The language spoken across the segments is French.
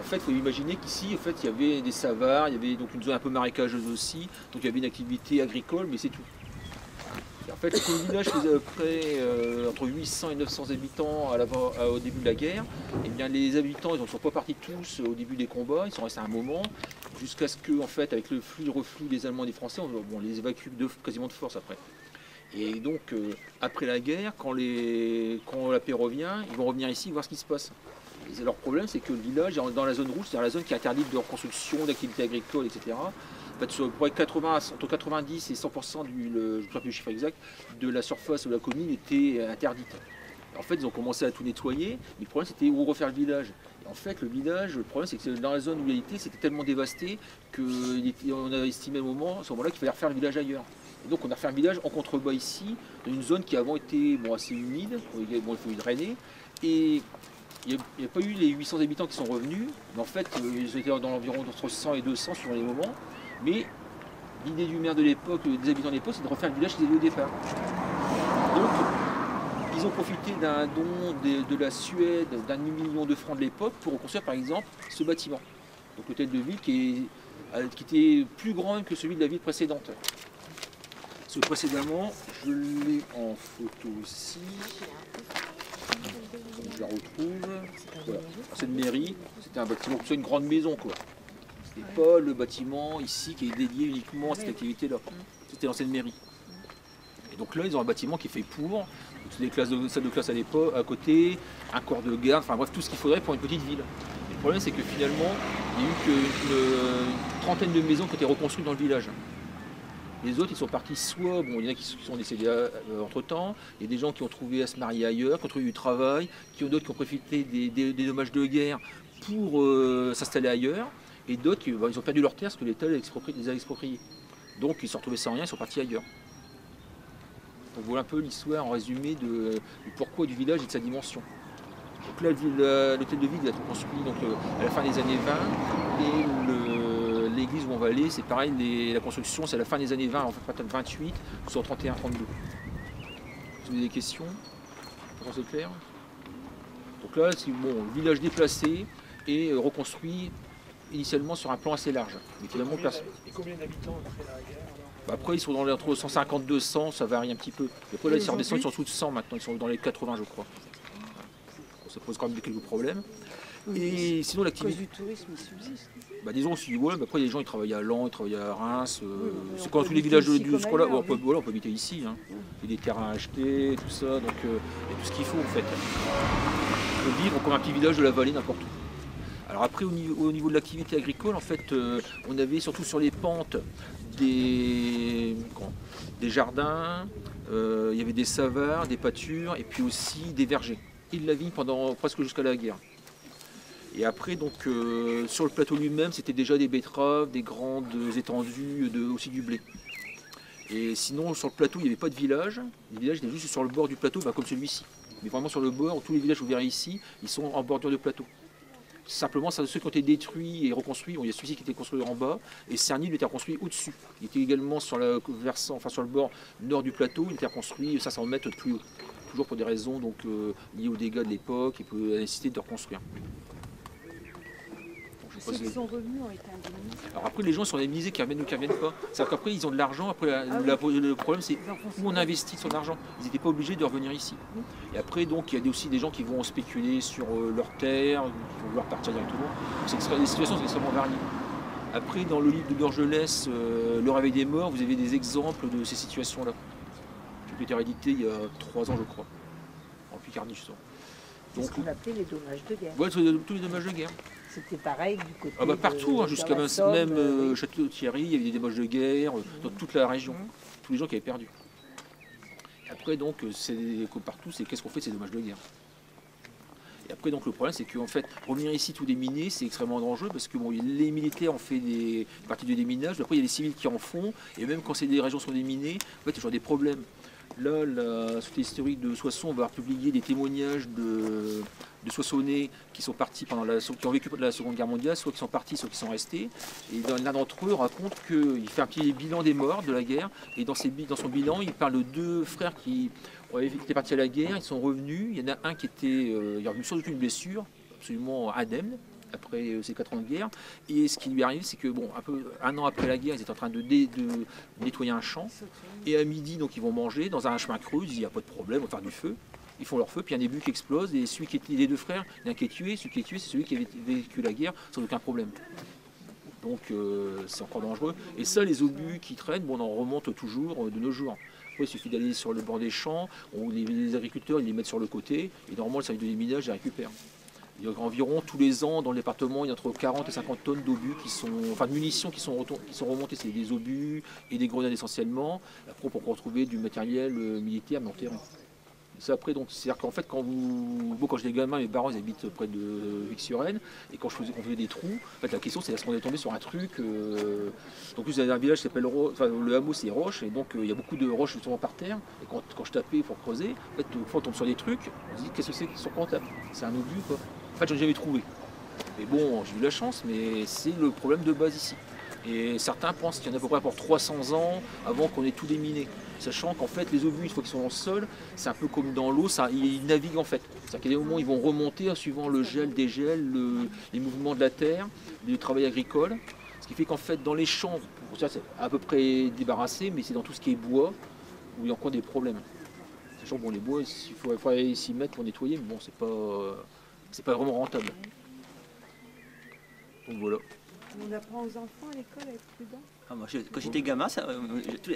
En fait, il faut imaginer qu'ici, en fait, il y avait des savares, il y avait donc une zone un peu marécageuse aussi, donc il y avait une activité agricole, mais c'est tout. En fait, un village faisait à peu près euh, entre 800 et 900 habitants au début de la guerre. Et bien, les habitants, ils ne sont pas partis tous au début des combats, ils sont restés un moment, jusqu'à ce que, fait, avec le flux, le reflux des Allemands et des Français, on, les évacue de, quasiment de force après. Et donc, euh, après la guerre, quand, quand la paix revient, ils vont revenir ici voir ce qui se passe. Leur problème, c'est que le village dans la zone rouge, c'est-à-dire la zone qui est interdite de reconstruction, d'activité agricole, etc. En fait, sur à peu près 80, entre 90 et 100% du, chiffre exact, de la surface de la commune était interdite. En fait, ils ont commencé à tout nettoyer, mais le problème, c'était où refaire le village. Et en fait, le village, le problème, c'est que dans la zone où il était, c'était tellement dévasté qu'on a estimé un moment, à ce moment-là qu'il fallait refaire le village ailleurs. Et donc, on a refait un village en contrebas ici, dans une zone qui avant était assez humide, bon, il faut y drainer, et il n'y a, pas eu les 800 habitants qui sont revenus, mais en fait, euh, ils étaient dans l'environ entre 100 et 200 sur les moments. Mais l'idée du maire de l'époque, euh, des habitants de l'époque, c'est de refaire le village qu'ils avaient au départ. Donc, ils ont profité d'un don de, la Suède d'un million de francs de l'époque pour reconstruire par exemple ce bâtiment. Donc l'hôtel de ville qui, euh, qui était plus grand que celui de la ville précédente. Ce précédemment, je l'ai en photo aussi. Je la retrouve. Voilà. Cette mairie, c'était un bâtiment, c'est une grande maison quoi. C'était pas le bâtiment ici qui est dédié uniquement à cette activité-là. C'était l'ancienne mairie. Et donc là, ils ont un bâtiment qui est fait pour. Des classes de, salles de classe à l'époque, à côté, un corps de garde, enfin bref, tout ce qu'il faudrait pour une petite ville. Et le problème, c'est que finalement, il n'y a eu qu'une une trentaine de maisons qui ont été reconstruites dans le village. Les autres, ils sont partis soit, bon, il y en a qui sont décédés euh, entre temps, il y a des gens qui ont trouvé à se marier ailleurs, qui ont trouvé du travail, qui ont d'autres qui ont profité des, dommages de guerre pour euh, s'installer ailleurs, et d'autres, bah, ils ont perdu leur terre parce que l'État les, a expropriés. Donc ils se sont retrouvés sans rien, ils sont partis ailleurs. Donc voilà un peu l'histoire en résumé de, du pourquoi du village et de sa dimension. Donc là, euh, l'hôtel de ville il a été construit donc, euh, à la fin des années 20 et le- l'église où on va aller, c'est pareil, les- la construction c'est à la fin des années 20, en fait peut-être 28, sur 31-32. Vous avez des questions? C'est clair? Donc là, c'est bon, le village déplacé et euh, reconstruit initialement sur un plan assez large. Mais finalement, Combien personne- Et combien d'habitants après la guerre bah, Après, ils sont dans les entre 150-200, ça varie un petit peu. Et après, là, ils sont redescendus, ils sont sous de 100 maintenant, ils sont dans les 80, je crois. Ça pose quand même quelques problèmes. Et sinon, l'activité. du tourisme, il subsiste. Bah, disons aussi, ouais, mais après, des gens ils travaillent à Lens, ils travaillent à Reims. euh, Oui, c'est peut tous les villages de, de ce ailleurs, on, peut, voilà, on peut habiter ici. hein. Il y a des terrains à acheter, tout ça. Donc, euh, il y a tout ce qu'il faut, en fait. On peut vivre comme un petit village de la vallée, n'importe où. Alors après, au niveau, au niveau de l'activité agricole, en fait, euh, on avait surtout sur les pentes des, comment, des jardins, euh, il y avait des savares, des pâtures, et puis aussi des vergers. Et de la vigne pendant presque jusqu'à la guerre. Et après, donc, euh, sur le plateau lui-même, c'était déjà des betteraves, des grandes étendues, aussi du blé. Et sinon, sur le plateau, il n'y avait pas de village. Les villages étaient juste sur le bord du plateau, bah, comme celui-ci. Mais vraiment sur le bord, tous les villages que vous verrez ici, ils sont en bordure de plateau. Simplement, ceux qui ont été détruits et reconstruits, il y a celui-ci qui était construit en bas, et Cerny lui était reconstruit au-dessus. Il était également sur, versant, enfin, sur le bord nord du plateau, il était reconstruit 500 mètres plus haut. Toujours pour des raisons donc, euh, liées aux dégâts de l'époque et pour la nécessité de reconstruire. Je Ceux qui les- sont revenus ont été indemnisés. alors après, les gens sont indemnisés qui reviennent ou qui reviennent pas. C'est-à-dire qu'après, ils ont de l'argent. Après, la- Ah oui. la- le problème, c'est où on investit son argent. Ils n'étaient pas obligés de revenir ici. Et après, donc, il y a aussi des gens qui vont spéculer sur euh, leurs terres, qui vont vouloir partir directement. C'est les situations sont extrêmement variées. Après, dans le livre de Burgelès, euh, Le réveil des morts, vous avez des exemples de ces situations-là. Ont été réédité il y a trois ans, je crois, en Picardie, justement. C'est ce Donc, qu'on appelait les dommages de guerre. c'est tous les dommages de guerre. C'était pareil du côté. Ah bah partout, hein, jusqu'à même, même, euh. Château-Thierry, il y avait des démoches de guerre, euh, dans toute la région. Mhm. Tous les gens qui avaient perdu. Après, donc, euh, c'est partout, c'est qu'est-ce qu'on fait de ces dommages de guerre? Et après, donc, le problème, c'est qu'en fait, revenir ici tout déminer, c'est extrêmement dangereux parce que bon, les militaires ont fait des parties de déminage, mais après, il y a les civils qui en font, et même quand ces des régions sont déminées, en fait, il y a toujours des problèmes. Là, la Société historique de Soissons va publier des témoignages de, de Soissonnais qui sont partis pendant la, qui ont vécu la Seconde Guerre mondiale, soit qui sont partis, soit qui sont restés. Et l'un d'entre eux raconte qu'il fait un petit bilan des morts de la guerre. Et dans, son bilan, il parle de deux frères qui étaient partis à la guerre, ils sont revenus. Il y en a un qui était, euh, sans aucune blessure, absolument indemne. après euh, ces quatre ans de guerre. Et ce qui lui arrive, c'est que un an après la guerre, ils étaient en train de, nettoyer un champ. Et à midi, donc ils vont manger dans un chemin creux. Il n'y a pas de problème, on va faire du feu. Ils font leur feu, puis un début qui explose. Et celui qui était les deux frères, il y en a qui est tué. Celui qui est tué, c'est celui qui avait vécu la guerre sans aucun problème. Donc euh, c'est encore dangereux. Et ça, les obus qui traînent, bon, on en remonte toujours euh, de nos jours. Après, il suffit d'aller sur le bord des champs, les, agriculteurs ils les mettent sur le côté, et normalement le service de déminage les récupère. Il y a environ tous les ans dans le département, il y a entre 40 et 50 tonnes d'obus qui sont, enfin de munitions qui sont, remontées, c'est des obus et des grenades essentiellement. Après, peut retrouver du matériel euh, militaire mais en terrain. C'est après, donc, c'est-à-dire qu'en fait, quand vous. Quand j'étais gamin, mes parents habitent près de Vic-sur-Aisne, et quand je faisais, faisait des trous, en fait, la question c'est est-ce qu'on est tombé sur un truc. Euh... Donc, vous avez un village qui s'appelle. Enfin, le hameau, c'est Roche, et donc, euh, il y a beaucoup de roches souvent par terre, et quand, quand je tapais pour creuser, en fait, fois, on tombe sur des trucs, on se dit qu'est-ce que c'est sur quoi on tape? C'est un obus, quoi. En fait, j'en ai jamais trouvé. Mais bon, j'ai eu la chance, mais c'est le problème de base ici. Et certains pensent qu'il y en a à peu près pour 300 ans avant qu'on ait tout déminé. Sachant qu'en fait, les obus, une fois qu'ils sont dans le sol, c'est un peu comme dans l'eau, ils naviguent en fait. C'est-à-dire qu'à des moments, ils vont remonter en suivant le gel, dégel, le, les mouvements de la terre, du travail agricole. Ce qui fait qu'en fait, dans les champs, ça c'est à peu près débarrassé, mais c'est dans tout ce qui est bois où il y a encore des problèmes. Sachant bon, les bois, il faut, faut s'y mettre pour nettoyer, mais bon, c'est pas, c'est pas vraiment rentable. Donc voilà. On apprend aux enfants à l'école à être prudent ah, quand j'étais gamin, ça, euh,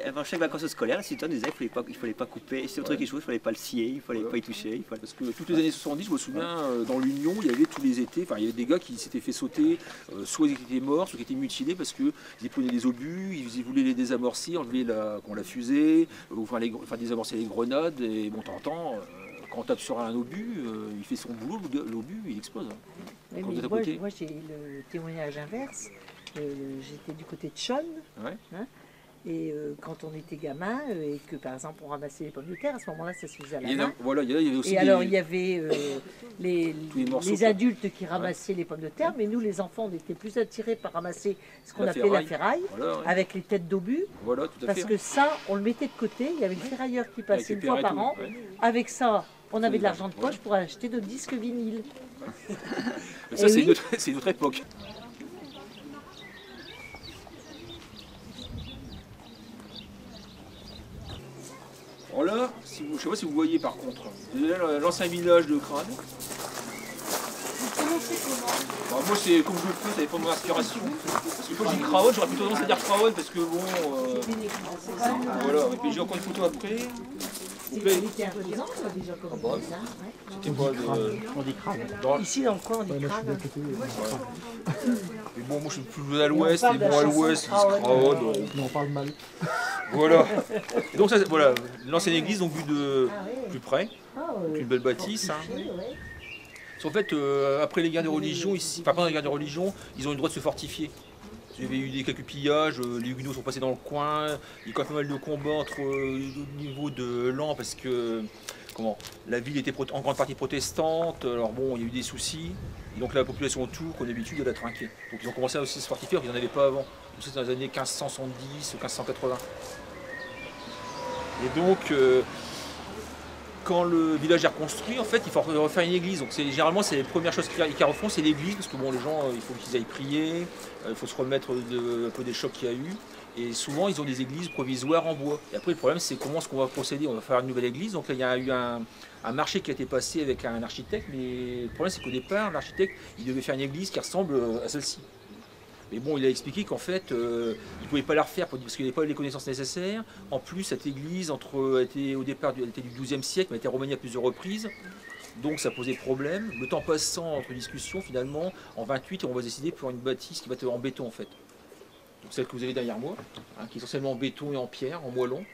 avant chaque vacances scolaires, l'instituteur disait qu'il ne fallait, fallait pas couper. Si le truc qui il ne fallait pas le scier, il ne fallait pas y toucher. Il fallait... Parce que toutes les années 70, je me souviens, euh, dans l'Union, il y avait tous les étés, enfin, il y avait des gars qui s'étaient fait sauter, euh, soit ils étaient morts, soit ils étaient mutilés parce qu'ils prenaient des obus, ils voulaient les désamorcer, enlever la, la fusée, enfin, les, enfin, désamorcer les grenades, et bon, t'entends, quand on tape sur un obus, il fait son boulot, l'obus, il explose. Hein. moi, moi j'ai le témoignage inverse j'étais du côté de Chon. Hein, et euh, quand on était gamin euh, et que par exemple on ramassait les pommes de terre, à ce moment-là ça se faisait à la main. voilà, il y avait aussi et alors il y avait euh, les, les, adultes qui ramassaient les pommes de terre, mais nous les enfants on était plus attirés par ramasser ce qu'on appelait la ferraille, avec les têtes d'obus. Voilà, parce que ça on le mettait de côté, il y avait le ferrailleur qui passait une fois par an. Avec ça on avait de l'argent de poche pour acheter de disques vinyles. ça c'est une, autre époque. Alors là, je ne sais pas si vous voyez par contre, l'ancien village de Crâne. Bah, moi c'est comme je le fais, ça dépend de mon inspiration. Parce que quand je dis Craon, j'aurais plutôt tendance à dire Craon parce que bon. Euh, voilà, et puis j'ai encore une photo après. C'était déjà comme ça. C'était de. On dit crâne. Ici dans le coin on dit crâne. Mais bon, moi je suis plus à l'ouest, et bon à l'ouest, ils On parle mal. Voilà. Et donc ça, voilà, l'ancienne église, donc vue de ah plus près, ah une belle bâtisse. Hein. En fait, euh, après les guerres de religion, ici, enfin pendant les guerres de religion, ils ont eu le droit de se fortifier. Il y avait eu des quelques pillages, euh, les Huguenots sont passés dans le coin, il y a eu quand même pas mal de combats entre euh, au niveau de l'an parce que comment, la ville était en grande partie protestante, alors bon, il y a eu des soucis, et donc la population autour, qu'on a l'habitude de la trinquer. Donc ils ont commencé à aussi se fortifier, qu'ils n'en avaient pas avant. C'est dans les années 1570 ou 1580. Et donc, euh, quand le village est reconstruit, en fait, il faut refaire une église. Donc généralement, c'est les premières choses qu'ils refont, c'est l'église, parce que bon, les gens, euh, il faut qu'ils aillent prier, euh, il faut se remettre un peu des chocs qu'il y a eu. Et souvent, ils ont des églises provisoires en bois. Et après, le problème, c'est comment est-ce qu'on va procéder? On va faire une nouvelle église. Donc là, il y a eu un, marché qui a été passé avec un architecte, mais le problème, c'est qu'au départ, l'architecte, il devait faire une église qui ressemble à celle-ci. Mais bon, il a expliqué qu'en fait, euh, il ne pouvait pas la refaire parce qu'il n'avait pas les connaissances nécessaires. En plus, cette église, entre, était, au départ, elle était du XIIe siècle, mais elle a été remaniée à plusieurs reprises. Donc ça posait problème. Le temps passant entre discussions, finalement, en 28, on va décider pour une bâtisse qui va être en béton en fait. Donc celle que vous avez derrière moi, hein, qui est essentiellement en béton et en pierre, en moellon.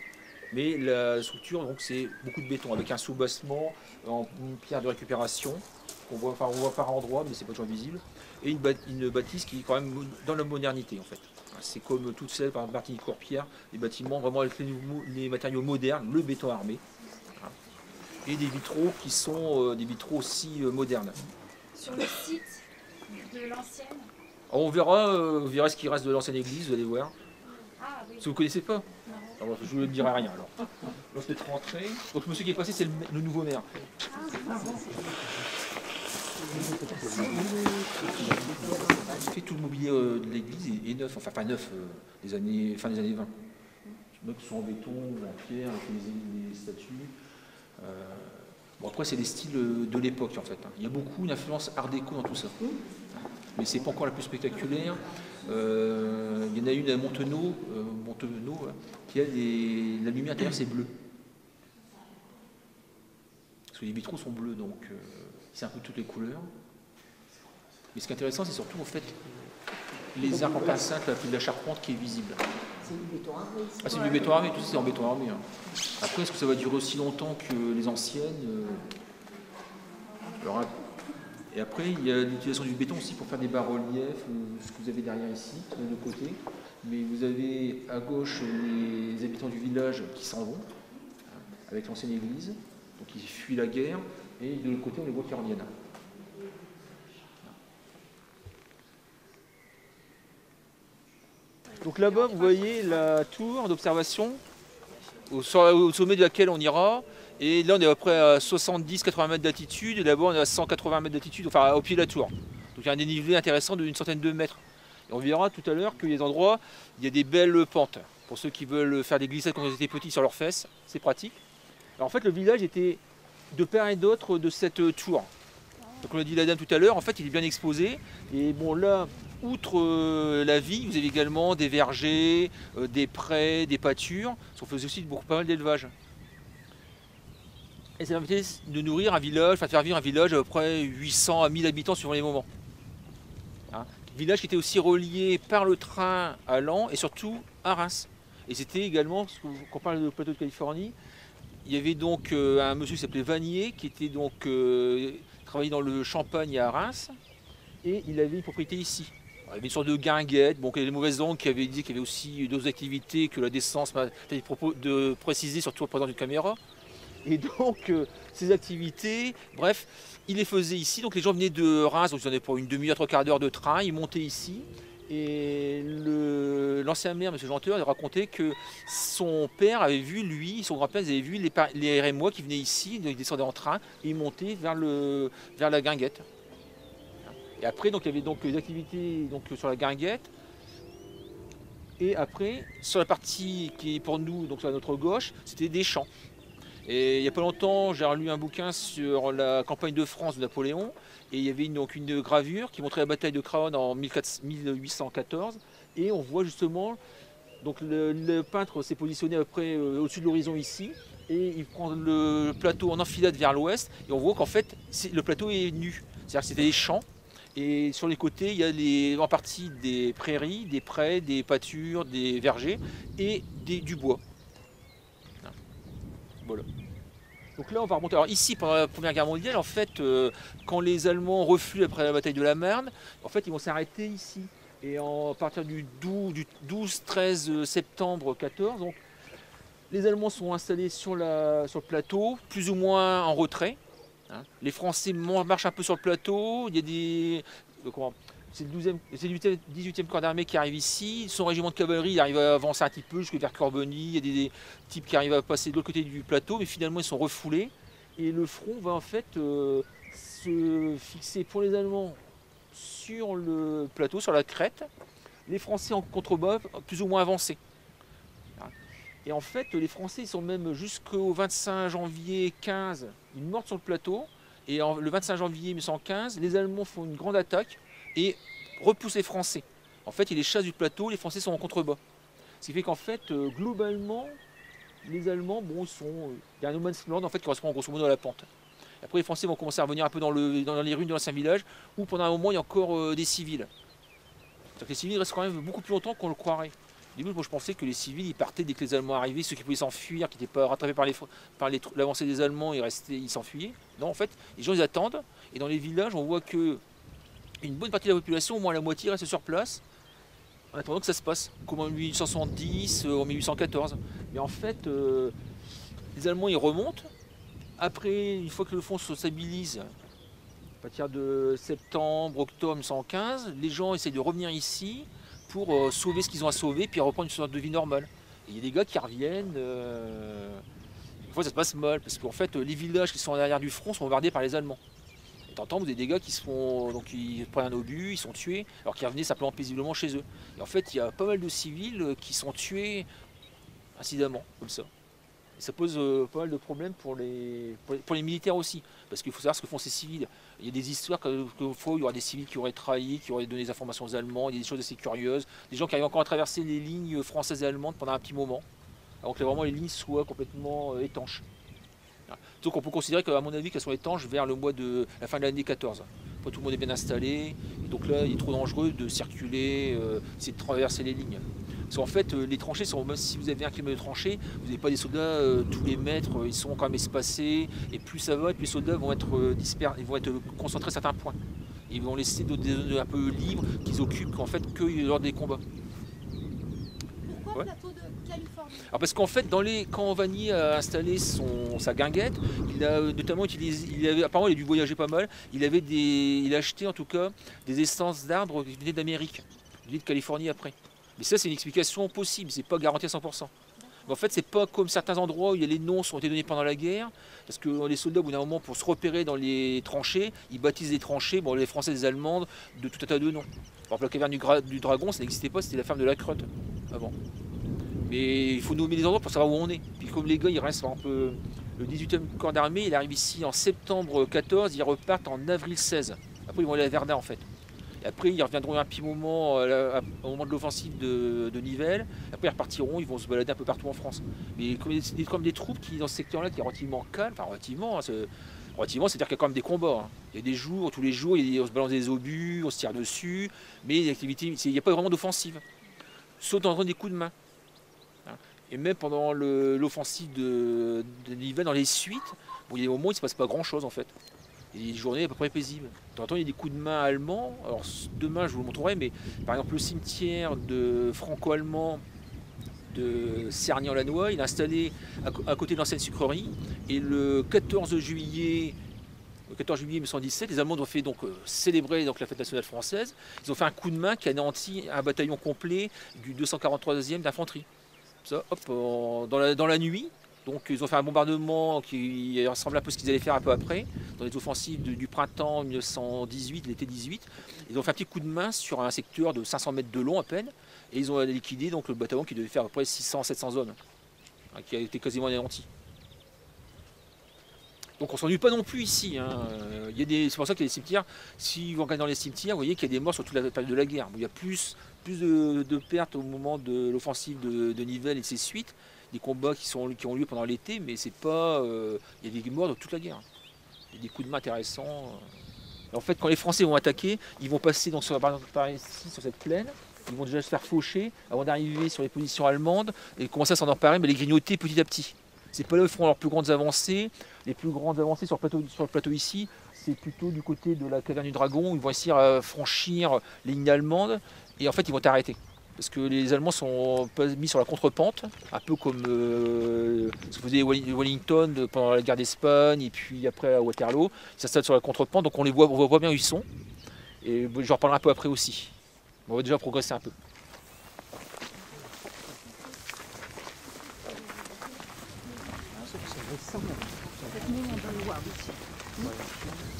Mais la structure, donc c'est beaucoup de béton avec un soubassement en pierre de récupération qu'on voit, enfin, on voit par endroit, mais c'est pas toujours visible et une, bâtisse qui est quand même dans la modernité en fait. C'est comme toutes celles, par Martinique Courpierre, des bâtiments vraiment avec les, matériaux modernes, le béton armé, et des vitraux qui sont euh, des vitraux aussi euh, modernes. Sur le site de l'ancienne? On verra, euh, vous ce qui reste de l'ancienne église, vous allez voir. Ah, oui. Si vous ne connaissez pas? Je ne vous dirai rien alors. Donc c'est rentré. Donc le monsieur qui est passé, c'est le, nouveau maire. Ah, Fait tout le mobilier euh, de l'église est, neuf, enfin pas neuf, euh, des années, fin des années 20. qui sont en béton en pierre, avec les, statues. Euh, bon, après, c'est des styles de l'époque en fait. Hein. Il y a beaucoup d'influence art déco dans tout ça. Mais c'est pas encore la plus spectaculaire. il y en a une à Montenau, qui a des, la lumière intérieure, c'est bleu. Parce que les vitraux sont bleus, donc c'est un peu toutes les couleurs. Mais ce qui est intéressant, c'est surtout en fait les arcs en plein cintre, la, la charpente qui est visible. C'est du béton armé. Ah, c'est du béton armé, tout ça c'est en béton armé. Hein. Après, est-ce que ça va durer aussi longtemps que les anciennes euh, Et après, il y a l'utilisation du béton aussi pour faire des bas-reliefs, euh, ce que vous avez derrière ici, de côtés. Mais vous avez à gauche les habitants du village qui s'en vont, avec l'ancienne église, donc ils fuient la guerre, et de l'autre côté, on les voit qui reviennent. Donc là-bas, vous voyez la tour d'observation au, sommet de laquelle on ira. Et là, on est à peu près à 70-80 mètres d'altitude. Et là-bas, on est à 180 mètres d'altitude, enfin au pied de la tour. Donc il y a un dénivelé intéressant d'une centaine de mètres. Et on verra tout à l'heure a des endroits, il y a des belles pentes. Pour ceux qui veulent faire des glissades quand ils étaient petits sur leurs fesses, c'est pratique. Alors en fait, le village était de part et d'autre de cette tour. Donc on a dit la dame tout à l'heure, en fait, il est bien exposé. Et bon, là, outre euh, la vie, vous avez également des vergers, euh, des prés, des pâtures. On faisait aussi beaucoup, pas mal d'élevage. Et ça permettait de nourrir un village, enfin de faire vivre un village à peu près 800 à 1000 habitants suivant les moments. Hein. village qui était aussi relié par le train à Lan et surtout à Reims. Et c'était également, quand on parle de plateau de Californie, il y avait donc euh, un monsieur qui s'appelait Vanier, qui était donc travaillé dans le Champagne à Reims, et il avait une propriété ici. Il y avait une sorte de guinguette, bon, il y a des mauvaises langues qui avaient dit qu'il y avait aussi d'autres activités que la décence m'a de préciser, surtout au présent d'une caméra. Et donc, euh, ces activités, bref, il les faisait ici. Donc, les gens venaient de Reims, donc ils en avaient pour une demi-heure, trois quarts d'heure de train, ils montaient ici. Et l'ancien maire, M. Janteur, a raconté que son père avait vu, lui, son grand-père, avait vu les, les qui venaient ici, ils descendaient en train et ils montaient vers, le, vers la guinguette. Et après, donc, il y avait donc des activités donc, sur la guinguette. Et après, sur la partie qui est pour nous, donc sur notre gauche, c'était des champs. Et il n'y a pas longtemps, j'ai relu un bouquin sur la campagne de France de Napoléon. Et il y avait donc une gravure qui montrait la bataille de Craonne en 1814. Et on voit justement, donc le, peintre s'est positionné après euh, au-dessus de l'horizon ici. Et il prend le plateau en enfilade vers l'ouest. Et on voit qu'en fait, le plateau est nu. C'est-à-dire que c'était des champs et sur les côtés, il y a en partie des prairies, des prés, des pâtures, des vergers et du bois. Voilà. Donc là, on va remonter. Alors ici, pendant la Première Guerre mondiale, en fait, euh, quand les Allemands refluent après la bataille de la Marne, en fait, ils vont s'arrêter ici. Et à partir du 12-13 septembre 14, donc, les Allemands sont installés sur le plateau, plus ou moins en retrait. Hein. Les Français marchent un peu sur le plateau. Il y a des. Euh, c'est le, 18e corps d'armée qui arrive ici. Son régiment de cavalerie arrive à avancer un petit peu jusqu'à vers Corbeny. Il y a des, types qui arrivent à passer de l'autre côté du plateau, mais finalement ils sont refoulés. Et le front va en fait euh, se fixer pour les Allemands sur le plateau, sur la crête. Les Français en contrebas, plus ou moins avancés. Et en fait, les Français sont même jusqu'au 25 janvier 15, ils mortent sur le plateau. Et le 25 janvier 1915, les Allemands font une grande attaque et repoussent les Français. En fait, ils les chassent du plateau, les Français sont en contrebas. Ce qui fait qu'en fait, euh, globalement, les Allemands, bon, sont. Euh, il y a un no man's land en fait, qui correspond grosso modo à la pente. Après, les Français vont commencer à revenir un peu dans, le, dans les ruines de l'ancien village, où pendant un moment, il y a encore euh, des civils. Que les civils restent quand même beaucoup plus longtemps qu'on le croirait début, moi, je pensais que les civils ils partaient dès que les Allemands arrivaient, ceux qui pouvaient s'enfuir, qui n'étaient pas rattrapés par, l'avancée des Allemands, ils, restaient, ils s'enfuyaient. Non, en fait, les gens ils attendent. Et dans les villages, on voit que une bonne partie de la population, au moins la moitié, reste sur place en attendant que ça se passe, comme en 1870, euh, en 1814. Mais en fait, euh, les Allemands ils remontent. Après, une fois que le fond se stabilise, à partir de septembre, octobre 1915, les gens essaient de revenir ici pour euh, sauver ce qu'ils ont à sauver, puis reprendre une sorte de vie normale. il y a des gars qui reviennent. Euh... Des fois, ça se passe mal, parce qu'en fait, les villages qui sont à l'arrière du front sont bombardés par les Allemands. Et t'entends, vous des gars qui se font, donc ils prennent un obus, ils sont tués, alors qu'ils revenaient simplement paisiblement chez eux. Et en fait, il y a pas mal de civils qui sont tués incidemment, comme ça. Et ça pose euh, pas mal de problèmes pour les, pour les, militaires aussi, parce qu'il faut savoir ce que font ces civils. Il y a des histoires que, fois, il y aura des civils qui auraient trahi, qui auraient donné des informations aux Allemands, il y a des choses assez curieuses, des gens qui arrivent encore à traverser les lignes françaises et allemandes pendant un petit moment, avant que vraiment les lignes soient complètement euh, étanches. Donc on peut considérer qu'à mon avis qu'elles sont étanches vers le mois de la fin de l'année 14. tout le monde est bien installé, et donc là il est trop dangereux de circuler, euh, de traverser les lignes. Parce qu'en fait, euh, les tranchées sont, même si vous avez un kilomètre de tranchée, vous n'avez pas des soldats euh, tous les mètres, ils sont quand même espacés, et plus ça va, et plus les soldats vont être dispersés, ils vont être concentrés à certains points. Ils vont laisser des zones un peu libres qu'ils occupent en fait que lors des combats. Pourquoi plateau de Californie Alors parce qu'en fait, quand Vanny a installé son, sa guinguette, il a notamment utilisé, il avait, apparemment il a dû voyager pas mal, il avait des, il a acheté en tout cas des essences d'arbres qui venaient d'Amérique, de Californie après. Mais ça, c'est une explication possible, c'est pas garanti à 100%. Mais en fait, c'est pas comme certains endroits où les noms qui ont été donnés pendant la guerre, parce que les soldats, au bout d'un moment, pour se repérer dans les tranchées, ils baptisent les tranchées, bon, les Français, les Allemandes, de tout un tas de noms. Par exemple, la caverne du, Dragon, ça n'existait pas, c'était la ferme de la Crotte avant. Mais il faut nommer les endroits pour savoir où on est. Puis comme les gars, ils restent un peu. Le 18e corps d'armée, il arrive ici en septembre 14, ils repartent en avril 16. Après, ils vont aller à Verdun en fait. Après, ils reviendront un petit moment euh, au moment de l'offensive de, Nivelles. Après, ils repartiront, ils vont se balader un peu partout en France. Mais comme des, comme des troupes qui, dans ce secteur-là, qui est relativement calme, enfin relativement, hein, relativement, c'est-à-dire qu'il y a quand même des combats. Hein. Il y a des jours, tous les jours, on se balance des obus, on se tire dessus, mais il n'y a pas vraiment d'offensive. Sauf dans des coups de main. Et même pendant l'offensive de, de dans les suites, il y a des moments où il ne se passe pas grand-chose en fait. Il y a des journées à peu près paisibles. De temps en temps, il y a des coups de main allemands. Alors demain, je vous le montrerai, mais par exemple, le cimetière de franco-allemand de Cerny-en-Lanois, il est installé à, côté de l'ancienne sucrerie. Et le 14 juillet, le 14 juillet 1917, les Allemands ont fait donc euh, célébrer donc, la fête nationale française. Ils ont fait un coup de main qui a anéanti un bataillon complet du 243e d'infanterie. Dans la nuit, donc ils ont fait un bombardement qui ressemble un peu à ce qu'ils allaient faire un peu après, dans les offensives du printemps 1918, l'été 18. Ils ont fait un petit coup de main sur un secteur de 500 mètres de long à peine, et ils ont liquidé donc, le bataillon qui devait faire à peu près 600-700 hommes, hein, qui a été quasiment anéanti. Donc on s'ennuie pas non plus ici. Hein. C'est pour ça qu'il y a des cimetières. Si vous regardez dans les cimetières, vous voyez qu'il y a des morts sur toute la période de la guerre. Il y a plus, de, pertes au moment de l'offensive de, Nivelles et ses suites des combats qui, ont lieu pendant l'été, mais c'est pas. Euh, il y a des morts dans toute la guerre. Il y a des coups de main intéressants. Euh. En fait, quand les Français vont attaquer, ils vont passer sur cette plaine, ils vont déjà se faire faucher avant d'arriver sur les positions allemandes et commencer à s'en emparer, mais les grignoter petit à petit. C'est pas là où ils feront leurs plus grandes avancées. Les plus grandes avancées sur le plateau, ici, c'est plutôt du côté de la caverne du Dragon, où ils vont essayer de franchir les lignes allemandes et en fait ils vont arrêter parce que les Allemands sont mis sur la contrepente, un peu comme euh, ce que faisait Wellington pendant la guerre d'Espagne et puis après à Waterloo. Ils s'installent sur la contrepente, donc on les voit, on voit bien où ils sont. Et je reparlerai un peu après aussi. On va déjà progresser un peu.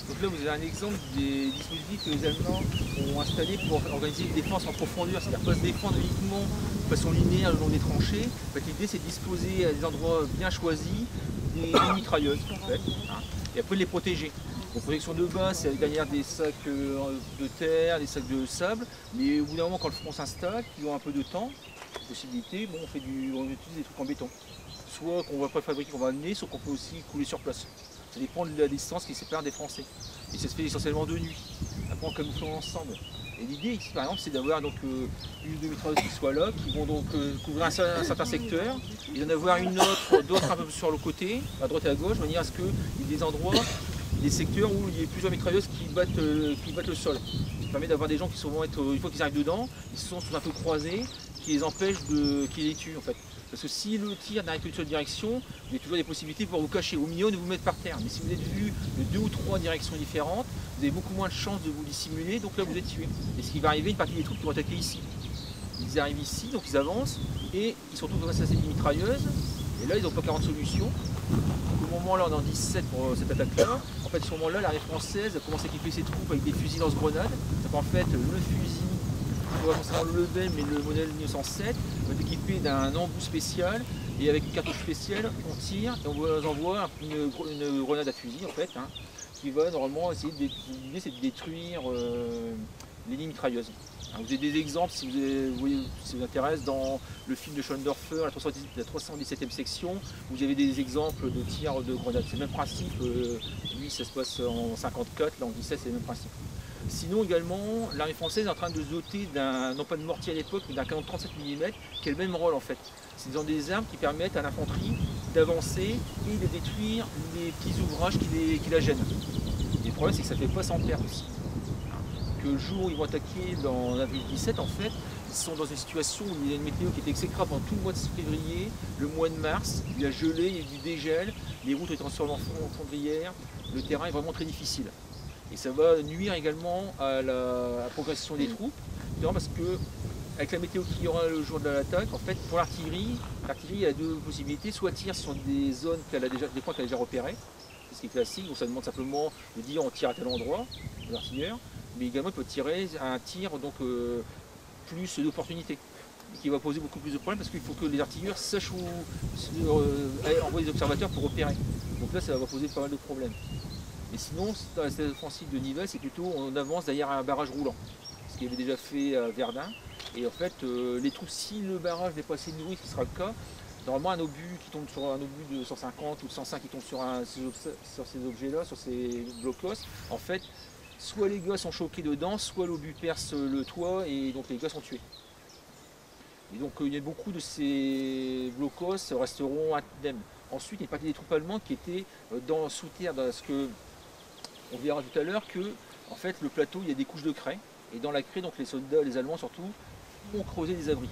Donc là, vous avez un exemple des dispositifs que les Allemands ont installés pour organiser une défense en profondeur, c'est-à-dire pas se défendre uniquement de façon linéaire le long des tranchées. L'idée, c'est de disposer à des endroits bien choisis des, mitrailleuses, en fait, hein, et après de les protéger. Donc protection de base, c'est derrière des sacs euh, de terre, des sacs de sable, mais au bout d'un moment, quand le front s'installe, qu'ils ont un peu de temps, possibilité, bon, on, fait du, on utilise des trucs en béton. Soit qu'on va pas fabriquer, qu'on va amener, soit qu'on peut aussi couler sur place. Ça dépend de la distance qui sépare des Français. Et ça se fait essentiellement de nuit. Après on camoufle ensemble. Et l'idée par exemple c'est d'avoir donc euh, une ou deux mitrailleuses qui soient là, qui vont donc euh, couvrir un, certain secteur, et d'en avoir une autre, d'autres un peu sur le côté, à droite et à gauche, de manière à ce qu'il y ait des endroits, des secteurs où il y ait plusieurs mitrailleuses qui battent, euh, qui battent le sol. Ça permet d'avoir des gens qui souvent être, une fois qu'ils arrivent dedans, ils sont un peu croisés, qui les empêchent de. qui les tuent en fait. Parce que si le tir n'arrive qu'une seule direction, il y a toujours des possibilités pour vous cacher. Au milieu, de vous mettre par terre. Mais si vous êtes vu de deux ou trois directions différentes, vous avez beaucoup moins de chances de vous dissimuler, donc là vous êtes tué. Et ce qui va arriver, une partie des troupes qui vont attaquer ici. Ils arrivent ici, donc ils avancent, et ils se retrouvent face à cette mitrailleuse. Et là, ils n'ont pas 40 solutions. au moment-là, on est en 17 pour cette attaque-là. En fait, ce moment-là, l'armée française a commencé à équiper ses troupes avec des fusils lance-grenades. Donc en fait, le fusil, le level, mais le modèle 1907, va être équipé d'un embout spécial et avec une cartouche spéciale, on tire et on envoie une, grenade à fusil en fait, hein, qui va normalement essayer de, détruire euh, les lignes mitrailleuses. vous avez des exemples si vous, voyez, si vous intéresse dans le film de Schoendorfer, la, 317e section, vous avez des exemples de tirs de grenades. C'est le même principe, euh, lui ça se passe en 54, là en 17 c'est le même principe. Sinon également, l'armée française est en train de doter d'un, non pas de mortier à l'époque, mais d'un canon de 37 mm, qui a le même rôle en fait. C'est dans des armes qui permettent à l'infanterie d'avancer et de détruire les petits ouvrages qui, la gênent. Le problème c'est que ça fait pas sans perte aussi. Que le jour où ils vont attaquer en avril 17, en fait, ils sont dans une situation où il y a une météo qui est exécrable pendant tout le mois de février, le mois de mars, il y a gelé, il y a du dégel, les routes transformées en fondrière, le terrain est vraiment très difficile. Et ça va nuire également à la, progression des troupes, parce que avec la météo qu'il y aura le jour de l'attaque, en fait, pour l'artillerie, l'artillerie a deux possibilités, soit tire sur des zones qu'elle a déjà, des points qu'elle a déjà repérés, ce qui est classique, donc ça demande simplement de dire on tire à tel endroit, l'artilleur, mais également il peut tirer un tir donc euh, plus d'opportunités. Qui va poser beaucoup plus de problèmes parce qu'il faut que les artilleurs sachent où euh, envoyer des observateurs pour repérer. Donc là ça va poser pas mal de problèmes. Et sinon, dans la offensive de Nivelles, c'est plutôt on avance derrière un barrage roulant, ce qu'il avait déjà fait à Verdun. Et en fait, euh, les troupes, si le barrage pas assez nourri, ce qui sera le cas, normalement un obus qui tombe sur un obus de 150 ou 105 qui tombe sur, ces objets-là, sur ces blocs en fait, soit les gars sont choqués dedans, soit l'obus perce le toit et donc les gars sont tués. Et donc euh, il y a beaucoup de ces blocos resteront indemnes. Ensuite, il y a une partie des troupes allemandes qui étaient euh, dans, sous terre, dans ce que on verra tout à l'heure que en fait le plateau il y a des couches de craie et dans la craie donc les soldats, les Allemands surtout, ont creusé des abris.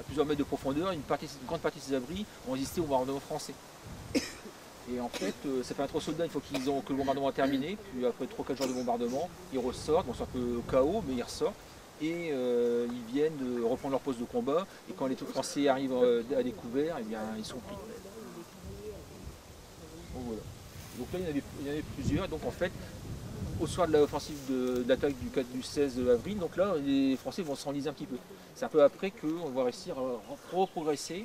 À plusieurs mètres de profondeur, une, grande partie de ces abris ont résisté au bombardement français. Et en fait, euh, ça fait un trop soldats une fois qu'ils ont que le bombardement a terminé, puis après 3-4 jours de bombardement, ils ressortent, bon c'est un peu chaos, mais ils ressortent, et euh, ils viennent reprendre leur poste de combat, et quand les troupes français arrivent euh, à découvert, eh ils sont pris. Là, il y, en avait, plusieurs. Donc en fait, au soir de l'offensive de, l'attaque du 4 du 16 avril, donc là, les Français vont s'enliser un petit peu. C'est un peu après qu'on va réussir à reprogresser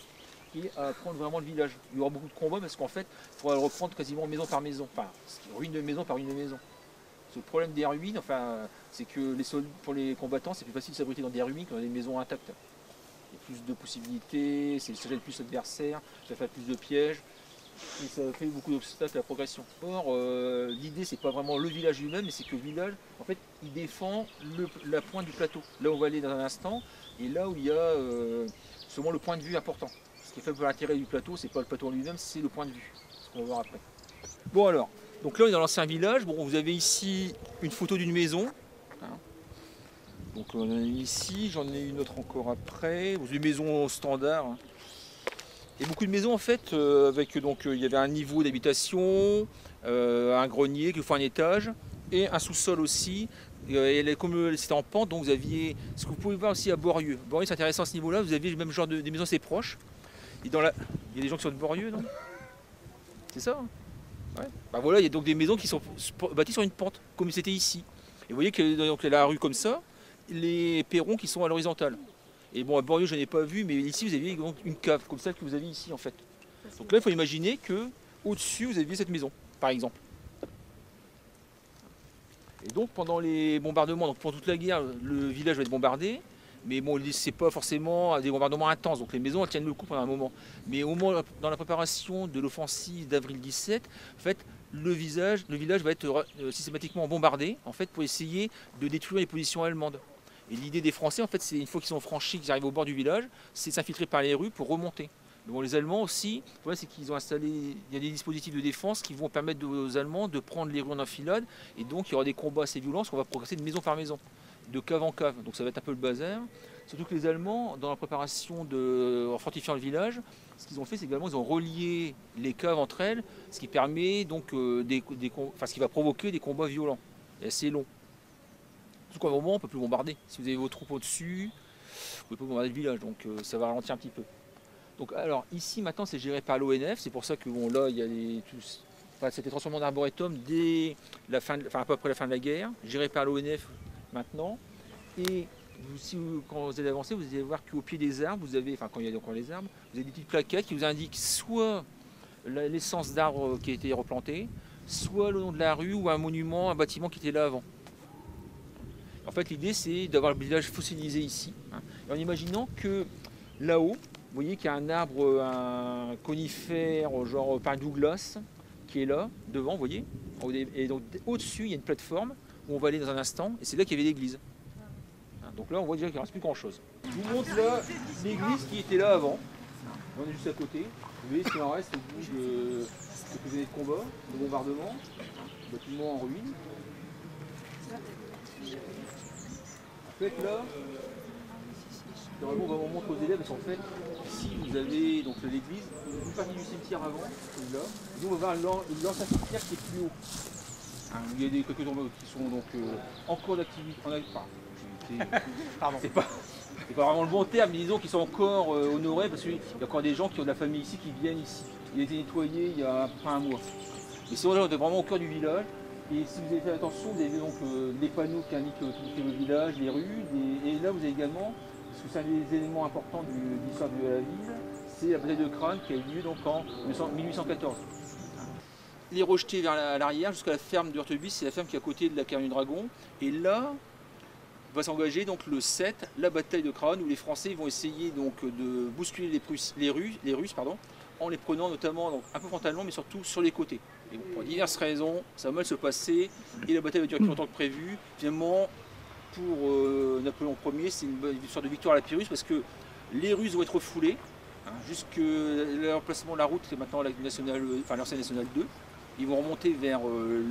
et à prendre vraiment le village. Il y aura beaucoup de combats parce qu'en fait, il faudra le reprendre quasiment maison par maison, enfin, ruine de maison par ruine de maison. Le problème des ruines, enfin, c'est que pour les combattants, c'est plus facile de s'abriter dans des ruines que dans des maisons intactes. Il y a plus de possibilités, c'est le plus adversaire, ça fait plus de pièges et ça fait beaucoup d'obstacles à la progression. Or, euh, l'idée, c'est pas vraiment le village lui-même, mais c'est que le village, en fait, il défend la pointe du plateau. Là on va aller dans un instant, et là où il y a euh, seulement le point de vue important. Ce qui fait pour l'intérêt du plateau, c'est pas le plateau en lui-même, c'est le point de vue. Ce qu'on va voir après. Bon alors, donc là on est dans l'ancien village. Bon, vous avez ici une photo d'une maison. Hein. Donc on a ici, j'en ai une autre encore après. Une maison standard. Hein. Et beaucoup de maisons en fait, euh, avec donc euh, il y avait un niveau d'habitation, euh, un grenier, fois un étage, et un sous-sol aussi. Et comme c'était en pente, donc vous aviez ce que vous pouvez voir aussi à Borieux. Borieux c'est intéressant à ce niveau-là, vous aviez le même genre de maisons assez proches. Et dans la... Il y a des gens qui sont de Borieux, non? C'est ça hein? Bah voilà, il y a donc des maisons qui sont bâties sur une pente, comme c'était ici. Et vous voyez que donc, la rue comme ça, les perrons qui sont à l'horizontale. Et bon, à Bordeaux, je n'ai pas vu, mais ici, vous avez une cave, comme celle que vous avez ici, en fait. Donc là, il faut imaginer que au-dessus, vous aviez cette maison, par exemple. Et donc, pendant les bombardements, donc pendant toute la guerre, le village va être bombardé. Mais bon, c'est pas forcément des bombardements intenses, donc les maisons elles tiennent le coup pendant un moment. Mais au moment, dans la préparation de l'offensive d'avril 17, en fait, le, visage, le village va être euh, systématiquement bombardé, en fait, pour essayer de détruire les positions allemandes. Et l'idée des Français, en fait, c'est une fois qu'ils sont franchis, qu'ils arrivent au bord du village, c'est s'infiltrer par les rues pour remonter. Bon, les Allemands aussi, c'est qu'ils ont installé, il y a des dispositifs de défense qui vont permettre aux Allemands de prendre les rues en enfilade, et donc il y aura des combats assez violents, qu'on va progresser de maison par maison, de cave en cave. Donc ça va être un peu le bazar. Surtout que les Allemands, dans la préparation de, en fortifiant le village, ce qu'ils ont fait, c'est également ils ont relié les caves entre elles, ce qui permet donc euh, ce qui va provoquer des combats violents et assez longs. Surtout qu'à un moment, on ne peut plus bombarder. Si vous avez vos troupes au-dessus, vous ne pouvez pas bombarder le village, donc euh, ça va ralentir un petit peu. Donc alors ici maintenant c'est géré par l'ONF, c'est pour ça que bon là il y a. Enfin, c'était transformé en arboretum dès la fin, enfin à peu près la fin de la guerre, géré par l'ONF maintenant. Et si quand vous allez avancer, vous allez voir qu'au pied des arbres, vous avez, enfin quand il y a encore les arbres, vous avez des petites plaquettes qui vous indiquent soit l'essence d'arbre qui a été replanté, soit le nom de la rue ou un monument, un bâtiment qui était là avant. En fait, l'idée, c'est d'avoir le village fossilisé ici, hein. en imaginant que là-haut, vous voyez qu'il y a un arbre, un conifère, genre pin Douglas, qui est là, devant, vous voyez. Et donc, au-dessus, il y a une plateforme où on va aller dans un instant, et c'est là qu'il y avait l'église. Hein, donc là, on voit déjà qu'il ne reste plus grand-chose. Je vous montre là l'église qui était là avant. On est juste à côté. Vous voyez ce qu'il en reste au bout de de combat, de bombardement, bâtiment en ruine. Fait là, normalement on va montrer aux élèves parce qu'en fait, ici vous avez donc l'église, une partie du cimetière avant, là. Nous on va voir l'ancien cimetière qui est plus haut. Hein, il y a des quelques tombes qui sont donc euh, en cours d'activité. Pardon. C'est pas, pas vraiment le bon terme, mais disons qu'ils sont encore euh, honorés parce qu'il y a encore des gens qui ont de la famille ici qui viennent ici. Il a été nettoyé il y a près un mois. Et c'est on est vraiment au cœur du village. Et si vous avez fait attention, vous avez donc euh, les panneaux qui indiquent tout le village, les rues. et là, vous avez également, parce que c'est un des éléments importants de l'histoire de la ville, c'est la bataille de Crâne qui a eu lieu donc en 1814. Les rejetés vers l'arrière jusqu'à la ferme de c'est la ferme qui est à côté de la carrière du Dragon. Et là, va s'engager donc le 7, la bataille de Crâne, où les Français vont essayer donc de bousculer les, Russes, les Russes pardon, en les prenant notamment un peu frontalement, mais surtout sur les côtés. Et pour diverses raisons, ça va mal se passer et la bataille va durer plus longtemps que prévu. Finalement, pour euh, Napoléon Ier, c'est une, sorte de victoire à la Pyrrhus parce que les Russes vont être refoulés hein, jusque l'emplacement de la route, c'est maintenant la nationale, enfin l'ancienne nationale 2. Ils vont remonter vers euh,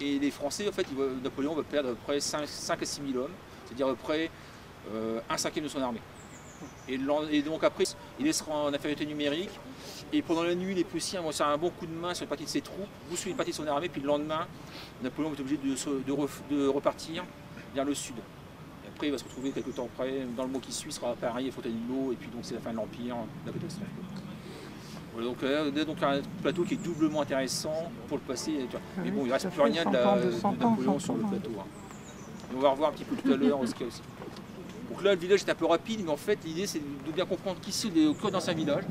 et les Français, en fait, Napoléon va perdre à peu près 5, 5 à 6 000 hommes, c'est-à-dire à peu près euh, un cinquième de son armée. Et, donc après, il laissera en infériorité numérique. Et pendant la nuit, les Prussiens vont faire un bon coup de main sur une partie de ses troupes, bousculer une partie de son armée, puis le lendemain, Napoléon va être obligé de, repartir vers le sud. Et après, il va se retrouver quelques temps après, dans le mois qui suit, sera à Paris, à Fontainebleau, et puis donc c'est la fin de l'Empire, la catastrophe. Voilà, donc, euh, donc un plateau qui est doublement intéressant pour le passé. Mais bon, il ne reste plus rien de, Napoléon sur le plateau. Hein. on va revoir un petit peu tout à l'heure ce qu'il y a aussi. Donc là, le village est un peu rapide, mais en fait, l'idée, c'est de bien comprendre qu'ici, on est au cœur d'ancien village.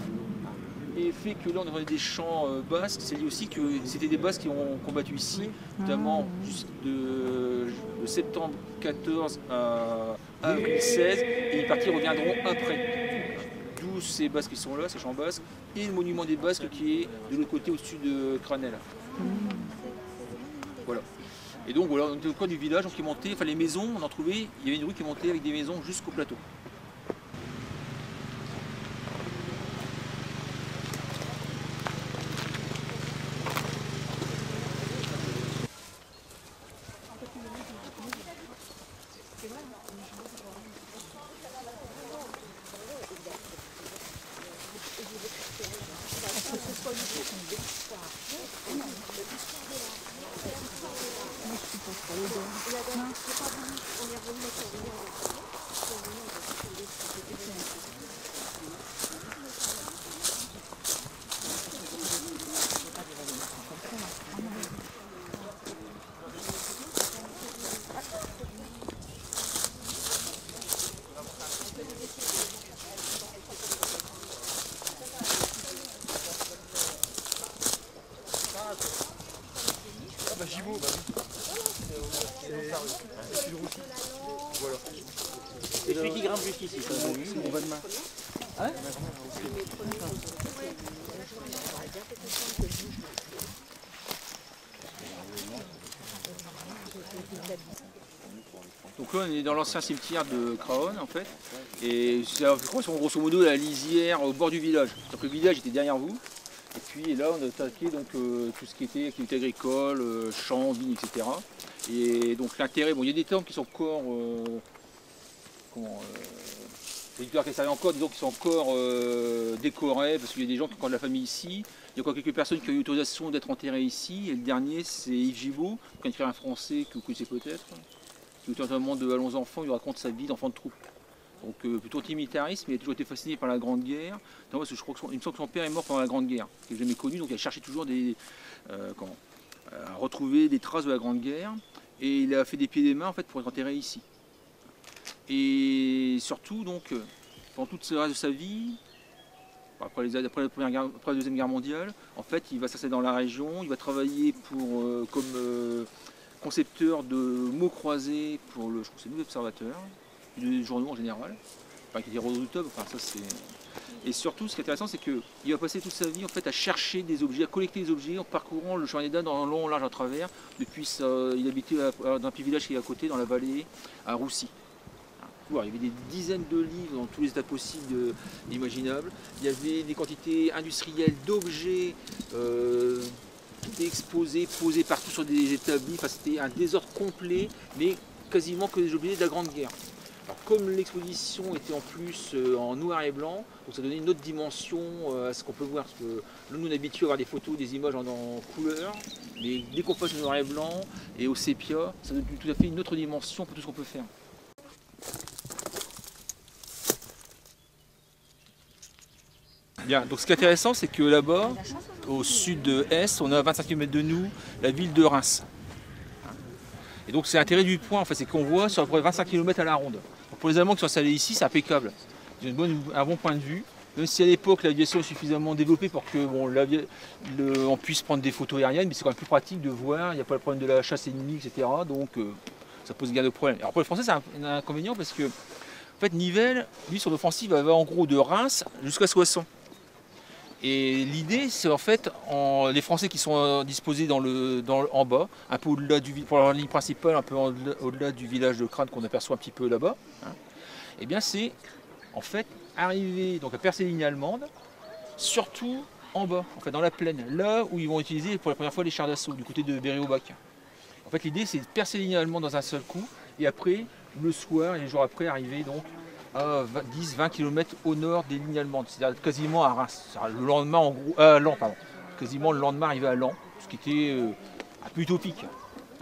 Et le fait que là, on a des champs euh, basques, c'est lié aussi que c'était des basques qui ont combattu ici, notamment ah. de, septembre 14 à, avril 16, et les partis reviendront après. D'où ces basques qui sont là, ces champs basques, et le monument des basques qui est de l'autre côté au-dessus de Cranel. Mmh. Voilà. Et donc voilà, on était au coin du village, qui montait, enfin les maisons, on en trouvait, il y avait une rue qui montait avec des maisons jusqu'au plateau. Donc là, on est dans l'ancien cimetière de Craon, en fait. Et c'est grosso modo la lisière au bord du village. Donc le village était derrière vous. Et puis là, on a attaqué donc, euh, tout ce qui était activité agricole, euh, champs, vignes, etc. Et donc l'intérêt, bon, il y a des termes qui sont encore. Euh, comment, qui servent encore, disons, qui sont encore décorés, parce qu'il y a des gens qui ont encore de la famille ici. Il y a encore quelques personnes qui ont eu l'autorisation d'être enterrées ici. Et le dernier, c'est Yves Gibault, un écrivain français que vous connaissez peut-être, qui est notamment de Allons enfants, il raconte sa vie d'enfant de troupe. donc euh, plutôt antimilitariste, mais il a toujours été fasciné par la Grande Guerre. parce que je crois son, il me semble que son père est mort pendant la Grande Guerre, qu'il n'a jamais connu, donc il a cherché toujours des, euh, à retrouver des traces de la Grande Guerre. Et il a fait des pieds et des mains en fait, pour être enterré ici. Et surtout, donc, pendant toute le reste de sa vie, après, les, après, la première guerre, après, la Deuxième Guerre mondiale, en fait, il va s'installer dans la région, il va travailler pour, comme concepteur de mots croisés pour le, je crois c'est Observateur, les journaux en général, enfin qui est redoutable, enfin ça c'est. Et surtout ce qui est intéressant c'est qu'il va passer toute sa vie en fait à chercher des objets, à collecter des objets en parcourant le des dames dans long, large, à travers. Depuis il habitait dans un petit village qui est à côté, dans la vallée, à Roussy. Il y avait des dizaines de livres dans tous les états possibles euh, imaginables. Il y avait des quantités industrielles d'objets euh, exposés, posés partout sur des établis. C'était un désordre complet, mais quasiment que des objets de la Grande Guerre comme l'exposition était en plus euh, en noir et blanc, ça donnait une autre dimension euh, à ce qu'on peut voir. Parce que nous, on est habitué à voir des photos, des images en, couleur, mais dès qu'on passe au noir et blanc et au sépia, ça donne tout à fait une autre dimension pour tout ce qu'on peut faire. Bien, donc ce qui est intéressant, c'est que là-bas, au sud-est, on a à 25 km de nous la ville de Reims. Et donc c'est l'intérêt du point, c'est qu'on voit sur à peu près 25 km à la ronde. pour les Allemands qui sont installés ici, c'est impeccable. Ils ont un bon point de vue. Même si à l'époque l'aviation est suffisamment développée pour que on puisse prendre des photos aériennes, mais c'est quand même plus pratique de voir, il n'y a pas le problème de la chasse ennemie, etc. Donc euh, ça pose gain de problème. Alors pour les Français, c'est un, inconvénient parce que en fait, lui, sur l'offensive, va en gros de Reims jusqu'à Soissons. Et l'idée, c'est en fait les Français qui sont euh, disposés dans le, en bas, un peu au-delà du pour la ligne principale, un peu au-delà du village de Crâne qu'on aperçoit un petit peu là-bas. hein. eh bien, c'est en fait arriver donc à percer les lignes allemandes, surtout en bas, en fait dans la plaine, là où ils vont utiliser pour la première fois les chars d'assaut du côté de Berry-au-Bac. En fait, l'idée, c'est de percer les lignes allemandes dans un seul coup, et après, le soir et les jours après, arriver donc à 10-20 km au nord des lignes allemandes, c'est-à-dire quasiment à Reims. Le lendemain, en gros, euh, pardon, quasiment le lendemain arrivé à Lan, ce qui était euh, un peu utopique.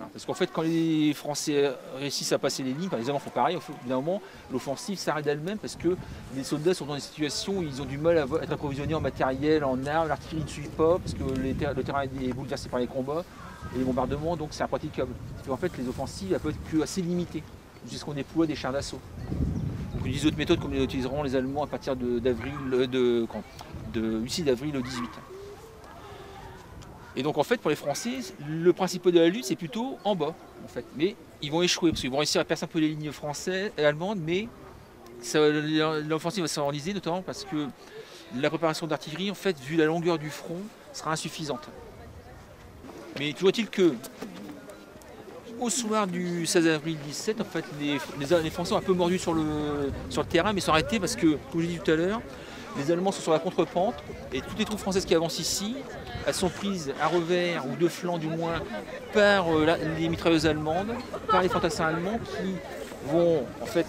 Hein, parce qu'en fait, quand les Français réussissent à passer les lignes, les Allemands font pareil, au bout d'un moment, l'offensive s'arrête d'elle-même parce que les soldats sont dans des situations où ils ont du mal à être approvisionnés en matériel, en armes, l'artillerie ne suit pas parce que le terrain est bouleversé par les combats et les bombardements, donc c'est impraticable. En fait, les offensives, elles peuvent être que assez limitées jusqu'à qu'on déploie des chars d'assaut une autres méthodes comme les utiliseront les Allemands à partir d'avril de, de, de, de d'avril 18. Et donc en fait pour les Français, le principe de la lutte c'est plutôt en bas en fait. Mais ils vont échouer parce qu'ils vont réussir à percer un peu les lignes françaises et allemandes, mais l'offensive va s'organiser notamment parce que la préparation d'artillerie en fait vu la longueur du front sera insuffisante. Mais toujours est-il que au soir du 16 avril 17, en fait, les, Français ont un peu mordu sur le, sur le terrain, mais sont arrêtés parce que, comme je l'ai dit tout à l'heure, les Allemands sont sur la contrepente et toutes les troupes françaises qui avancent ici, elles sont prises à revers ou de flanc du moins par euh, les mitrailleuses allemandes, par les fantassins allemands qui vont en fait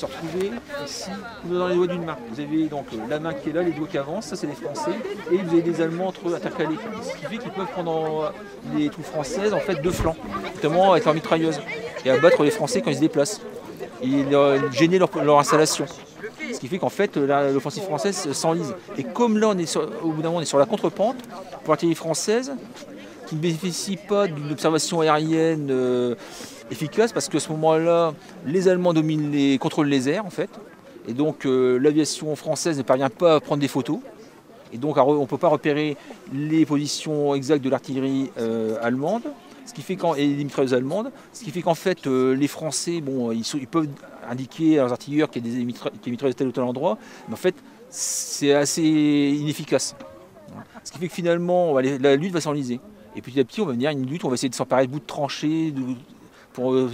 se retrouver ici dans les doigts d'une main. Vous avez donc euh, la main qui est là, les doigts qui avancent, ça c'est les Français, et vous avez des Allemands entre eux intercalés. Ce qui fait qu'ils peuvent prendre les troupes françaises en fait de flanc, notamment avec leur mitrailleuse, et abattre les Français quand ils se déplacent. Et gêner leur, installation. Ce qui fait qu'en fait l'offensive française s'enlise. Et comme là on est au bout d'un moment on est sur la contrepente, pour l'artillerie française, qui ne bénéficie pas d'une observation aérienne euh, efficace parce qu'à ce moment-là, les Allemands dominent les contrôles les airs en fait. Et donc euh, l'aviation française ne parvient pas à prendre des photos. Et donc on ne peut pas repérer les positions exactes de l'artillerie euh, allemande ce qui fait quand, et les mitrailleuses allemandes, ce qui fait qu'en fait euh, les Français, bon, ils, ils, peuvent indiquer à leurs artilleurs qu'il y a des mitrailleuses à tel ou tel endroit, mais en fait c'est assez inefficace. Ce qui fait que finalement la lutte va s'enliser. Et petit à petit on va venir une lutte, on va essayer de s'emparer de bouts de tranchées, pour euh,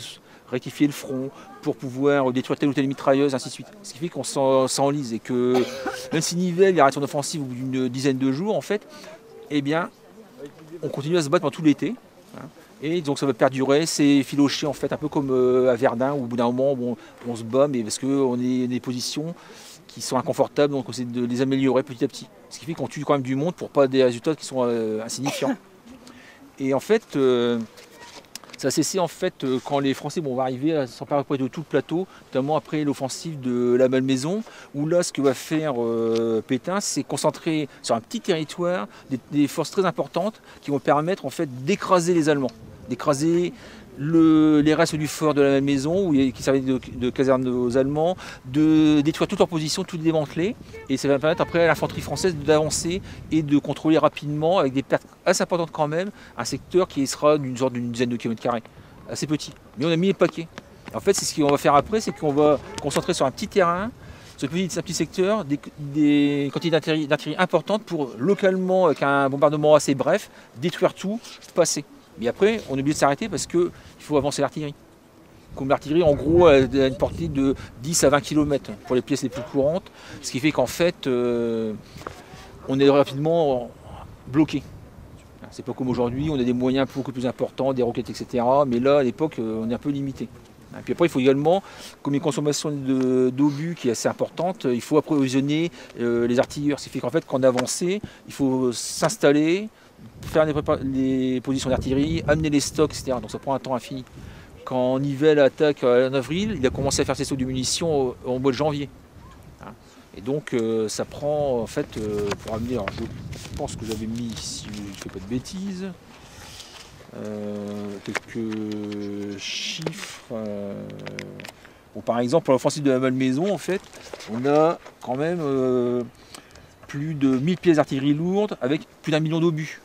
rectifier le front, pour pouvoir détruire telle ou telle mitrailleuse, ainsi de suite. Ce qui fait qu'on s'enlise et que même si Nivelle arrête son offensive au bout d'une dizaine de jours, en fait, eh bien, on continue à se battre pendant tout l'été. Hein. et donc ça va perdurer, c'est filoché en fait, un peu comme euh, à Verdun, où au bout d'un moment on, se bat, mais parce qu'on est des positions qui sont inconfortables, donc on essaie de les améliorer petit à petit. Ce qui fait qu'on tue quand même du monde pour pas des résultats qui sont euh, insignifiants. Et en fait, Ça cessé en fait euh, quand les Français vont arriver à s'emparer de tout le plateau, notamment après l'offensive de la Malmaison, où là ce que va faire euh, Pétain, c'est concentrer sur un petit territoire des, forces très importantes qui vont permettre en fait d'écraser les Allemands, d'écraser les restes du fort de la même maison, qui servait de, caserne aux Allemands, de détruire toute leur position, tout démanteler. Et ça va permettre après à l'infanterie française d'avancer et de contrôler rapidement, avec des pertes assez importantes quand même, un secteur qui sera d'une sorte d'une dizaine de kilomètres carrés, assez petit. Mais on a mis les paquets. En fait, c'est ce qu'on va faire après, c'est qu'on va concentrer sur un petit terrain, sur un petit, secteur, des, quantités d'artillerie importantes pour localement, avec un bombardement assez bref, détruire tout, passer. Mais après, on est obligé de s'arrêter parce qu'il faut avancer l'artillerie. Comme l'artillerie, en gros, a une portée de 10 à 20 km pour les pièces les plus courantes, ce qui fait qu'en fait, euh, on est rapidement bloqué. C'est pas comme aujourd'hui, on a des moyens beaucoup plus importants, des roquettes, etc. Mais là, à l'époque, euh, on est un peu limité. Et puis après, il faut également, comme une consommation d'obus qui est assez importante, il faut approvisionner euh, les artilleurs. Ce qui fait qu'en fait, quand on avance, il faut s'installer, faire les, positions d'artillerie, amener les stocks, etc. Donc ça prend un temps infini. Quand Nivelle attaque en avril, il a commencé à faire ses stocks de munitions au, mois de janvier. Hein. Et donc euh, ça prend en fait euh, pour amener, alors je pense que j'avais mis ici, je ne fais pas de bêtises, euh, quelques chiffres. par exemple pour l'offensive de la Malmaison en fait, on a quand même plus de 1000 pièces d'artillerie lourde avec plus d'un million d'obus.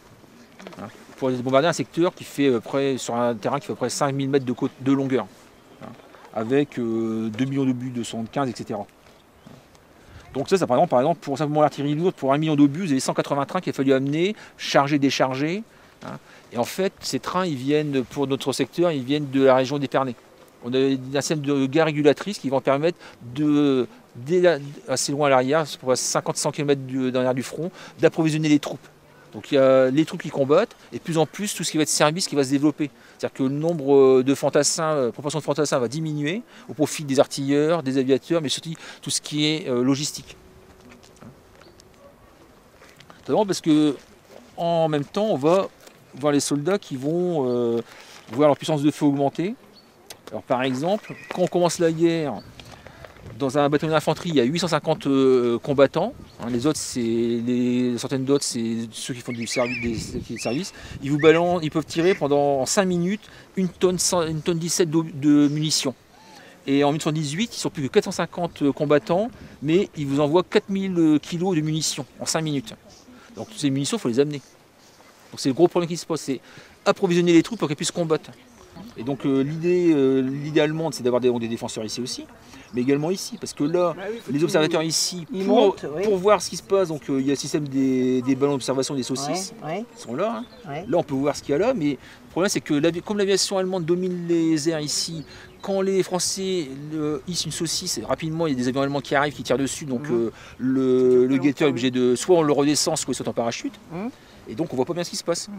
Hein. pour bombarder un secteur qui fait près, sur un terrain qui fait près 5000 mètres de, longueur, hein. avec 2 euh, millions d'obus de 75, etc. Donc ça, ça par exemple, par exemple pour simplement l'artillerie lourde, pour un million d'obus, vous avez 180 trains qu'il a fallu amener, charger, décharger. Hein. Et en fait, ces trains, ils viennent, pour notre secteur, ils viennent de la région d'Épernay. On a un système de gares régulatrices qui vont permettre de, assez loin à l'arrière, 50-100 km derrière du front, d'approvisionner les troupes. Donc il y a les troupes qui combattent et plus en plus tout ce qui va être service qui va se développer. C'est-à-dire que le nombre euh, de fantassins, la euh, proportion de fantassins va diminuer au profit des artilleurs, des aviateurs, mais surtout tout ce qui est euh, logistique. Notamment parce que en même temps, on va voir les soldats qui vont voir leur puissance de feu augmenter. Alors par exemple, quand on commence la guerre, dans un bataillon d'infanterie, il y a 850 euh, combattants. Hein, les autres, c'est les certaines d'autres, c'est ceux qui font du service, des. Ils peuvent tirer pendant 5 minutes une tonne, une tonne 17 de, munitions. Et en 1918, ils sont plus que 450 combattants, mais ils vous envoient 4000 kilos de munitions en 5 minutes. Donc toutes ces munitions, il faut les amener. Donc c'est le gros problème qui se pose, c'est approvisionner les troupes pour qu'elles puissent combattre. Et donc euh, l'idée, euh, l'idée allemande, c'est d'avoir des, défenseurs ici aussi, mais également ici, parce que là, ah les observateurs ici, pour, pour, voir ce qui se passe, donc euh, il y a le système des, ballons d'observation des saucisses, qui sont là. Hein. Là, on peut voir ce qu'il y a là, mais le problème, c'est que comme l'aviation allemande domine les airs ici, quand les Français hissent une saucisse, rapidement il y a des avions allemands qui arrivent, qui tirent dessus, donc mhm. le, le guetteur est obligé de. Soit on le redescend, soit il saute en parachute, mhm. et donc on voit pas bien ce qui se passe. Mhm.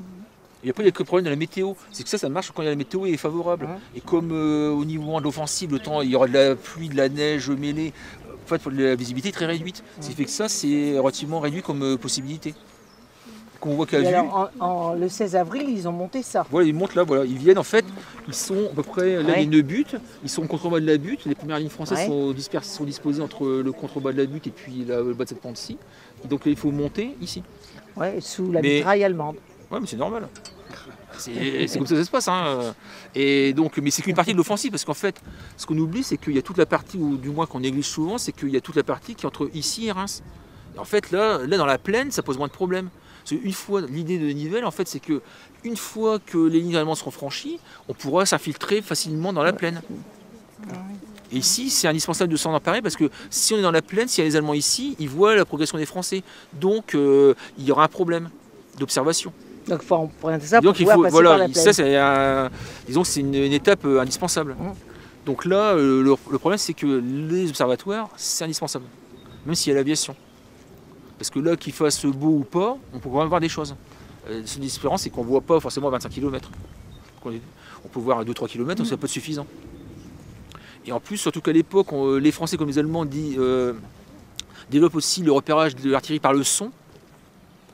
Et après, il y a le problème de la météo. C'est que ça, ça marche quand la météo est favorable. Et comme euh, au niveau de l'offensive, le temps, il y aura de la pluie, de la neige mêlée, en fait, la visibilité est très réduite. Ce qui fait que ça, c'est relativement réduit comme euh, possibilité. Qu'on voit qu'à vue. En, le 16 avril, ils ont monté ça. Voilà, ils montent là, voilà. Ils viennent, en fait, ils sont à peu près, là, a une butte, ils sont au contrebas de la butte. Les premières lignes françaises sont, sont disposées entre le contrebas de la butte et puis le bas de cette pente-ci. Donc là, il faut monter ici. Ouais, sous la mitraille allemande. Ouais, mais c'est normal. C'est comme ça que ça se passe. Hein. Et donc, mais c'est qu'une partie de l'offensive, parce qu'en fait, ce qu'on oublie, c'est qu'il y a toute la partie, ou du moins qu'on néglige souvent, c'est qu'il y a toute la partie qui est entre ici et Reims. en fait, là, là, dans la plaine, ça pose moins de problèmes. une fois, l'idée de Nivelles, en fait, c'est que une fois que les lignes allemandes seront franchies, on pourra s'infiltrer facilement dans la plaine. Et ici, c'est indispensable de s'en emparer parce que si on est dans la plaine, s'il y a les Allemands ici, ils voient la progression des Français. Donc, euh, il y aura un problème d'observation. Donc il faut emprunter ça pour pouvoir faut, passer voilà, par la ça, c'est disons que c'est une, étape euh, indispensable. Mmh. Donc là, euh, le, problème c'est que les observatoires, c'est indispensable, même s'il y a l'aviation. Parce que là, qu'il fasse beau ou pas, on peut quand même voir des choses. Euh, la différence, c'est qu'on ne voit pas forcément à 25 km. On peut voir à 2-3 km, donc ça peut être suffisant. Et en plus, surtout qu'à l'époque, les Français comme les Allemands dit, développent aussi le repérage de l'artillerie par le son.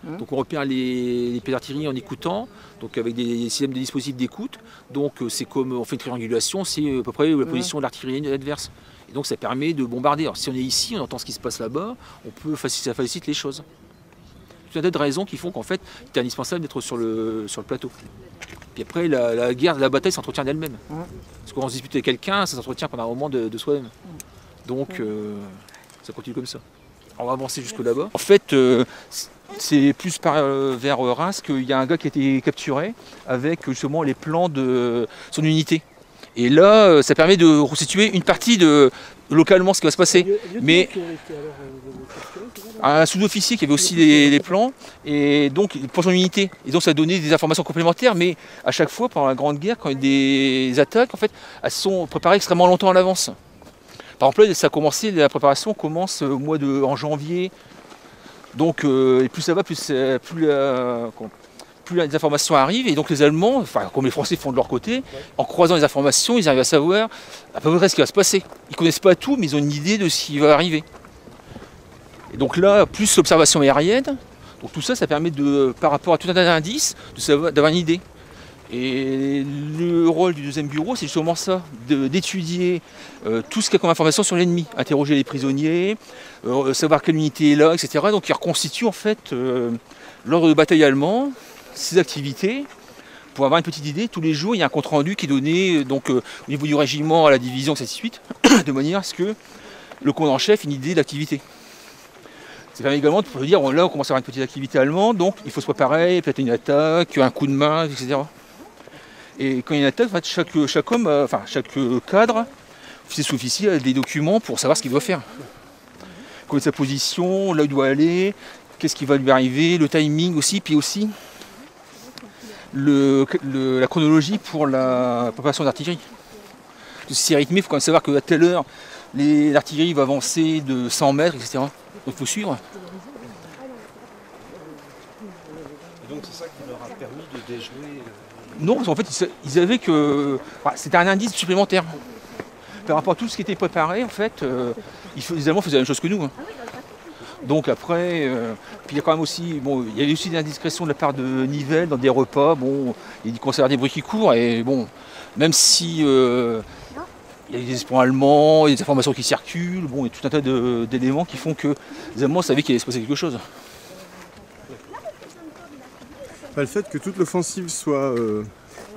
Mmh. Donc on repère les, les d'artillerie en écoutant, donc avec des systèmes de dispositifs d'écoute. Donc euh, c'est comme on fait une triangulation, c'est à peu près la position de l'artillerie adverse. Et donc ça permet de bombarder. Alors si on est ici, on entend ce qui se passe là-bas, on peut ça facilite les choses. Tout un tas de raisons qui font qu'en fait, c'est indispensable d'être sur le, sur le plateau. Puis après, la, guerre, la bataille s'entretient d'elle-même. Parce qu'on se dispute avec quelqu'un, ça s'entretient pendant un moment de, soi-même. Donc euh, ça continue comme ça. On va avancer jusque là-bas. En fait, euh, c'est plus par, euh, vers Reims qu'il y a un gars qui a été capturé avec justement les plans de son unité. Et là, euh, ça permet de restituer une partie de localement ce qui va se passer. Mais un sous-officier qui avait aussi les, plans, et donc pour son unité. Et donc ça a donné des informations complémentaires, mais à chaque fois, pendant la Grande Guerre, quand il y a des attaques, en fait, elles sont préparées extrêmement longtemps en avance. Par exemple, ça a commencé, la préparation commence au mois de en janvier, donc, euh, et plus ça va, plus, plus, les informations arrivent. Et donc les Allemands, enfin comme les Français font de leur côté, en croisant les informations, ils arrivent à savoir à peu près ce qui va se passer. Ils ne connaissent pas tout, mais ils ont une idée de ce qui va arriver. Et donc là, plus l'observation aérienne, donc tout ça, ça permet de, par rapport à tout un tas d'indices, d'avoir une idée. Et le rôle du deuxième bureau, c'est justement ça, d'étudier euh, tout ce qu'il y a comme information sur l'ennemi, interroger les prisonniers, euh, savoir quelle unité est là, etc. Donc il reconstitue en fait euh, l'ordre de bataille allemand, ses activités, pour avoir une petite idée. Tous les jours, il y a un compte rendu qui est donné donc, au niveau du régiment, à la division, suite, de manière à ce que le commandant en chef ait une idée d'activité. Ça permet également de dire, là on commence à avoir une petite activité allemande, donc il faut se préparer, peut-être une attaque, un coup de main, etc. Et quand il y a une attaque, chaque, chaque homme, enfin chaque cadre, officier sous-officier, a des documents pour savoir ce qu'il doit faire. Connaître sa position, là où il doit aller, qu'est-ce qui va lui arriver, le timing aussi, puis aussi la chronologie pour la préparation d'artillerie. C'est rythmé, il faut quand même savoir qu'à telle heure, l'artillerie va avancer de 100 mètres, etc. Donc il faut suivre. Et donc c'est ça qui leur a permis de déjouer non, en fait, ils avaient que. C'était un indice supplémentaire. Par rapport à tout ce qui était préparé, en fait, euh, les Allemands faisaient la même chose que nous. Hein. Donc après, euh, puis il y a quand même aussi, bon, il y avait aussi des indiscrétions de la part de Nivelle dans des repas. Bon, il conserve des bruits qui courent et bon, même si euh, il y a des espions allemands, il y a des informations qui circulent, bon, il y a tout un tas d'éléments qui font que les Allemands savaient qu'il allait se passer quelque chose le fait que toute l'offensive soit euh,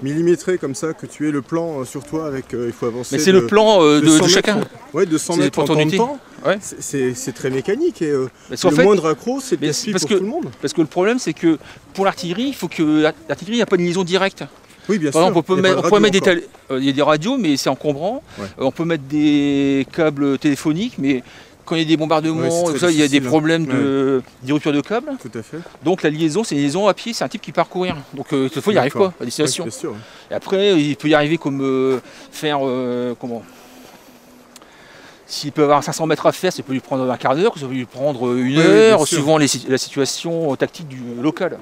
millimétrée comme ça, que tu aies le plan euh, sur toi avec euh, il faut avancer. Mais c'est le plan de, chacun. Ouais, de 100 mètres en temps de temps. C'est très mécanique et le moindre accro, c'est pour que, tout le monde. Parce que le problème, c'est que pour l'artillerie, il faut que l'artillerie n'a pas de liaison directe. Oui, bien sûr. on peut, mettre, des il y a des radios, mais c'est encombrant. on peut mettre des câbles téléphoniques, mais quand il y a des bombardements, il y a des problèmes de, des ruptures de câbles. Tout à fait. Donc la liaison, c'est une liaison à pied, c'est un type qui parcourir. Donc euh, fois, il n'y arrive pas à destination. Et après, il peut y arriver comme euh, faire euh, comment? S'il peut avoir 500 mètres à faire, ça peut lui prendre un quart d'heure, ça peut lui prendre une heure, suivant la situation tactique du local.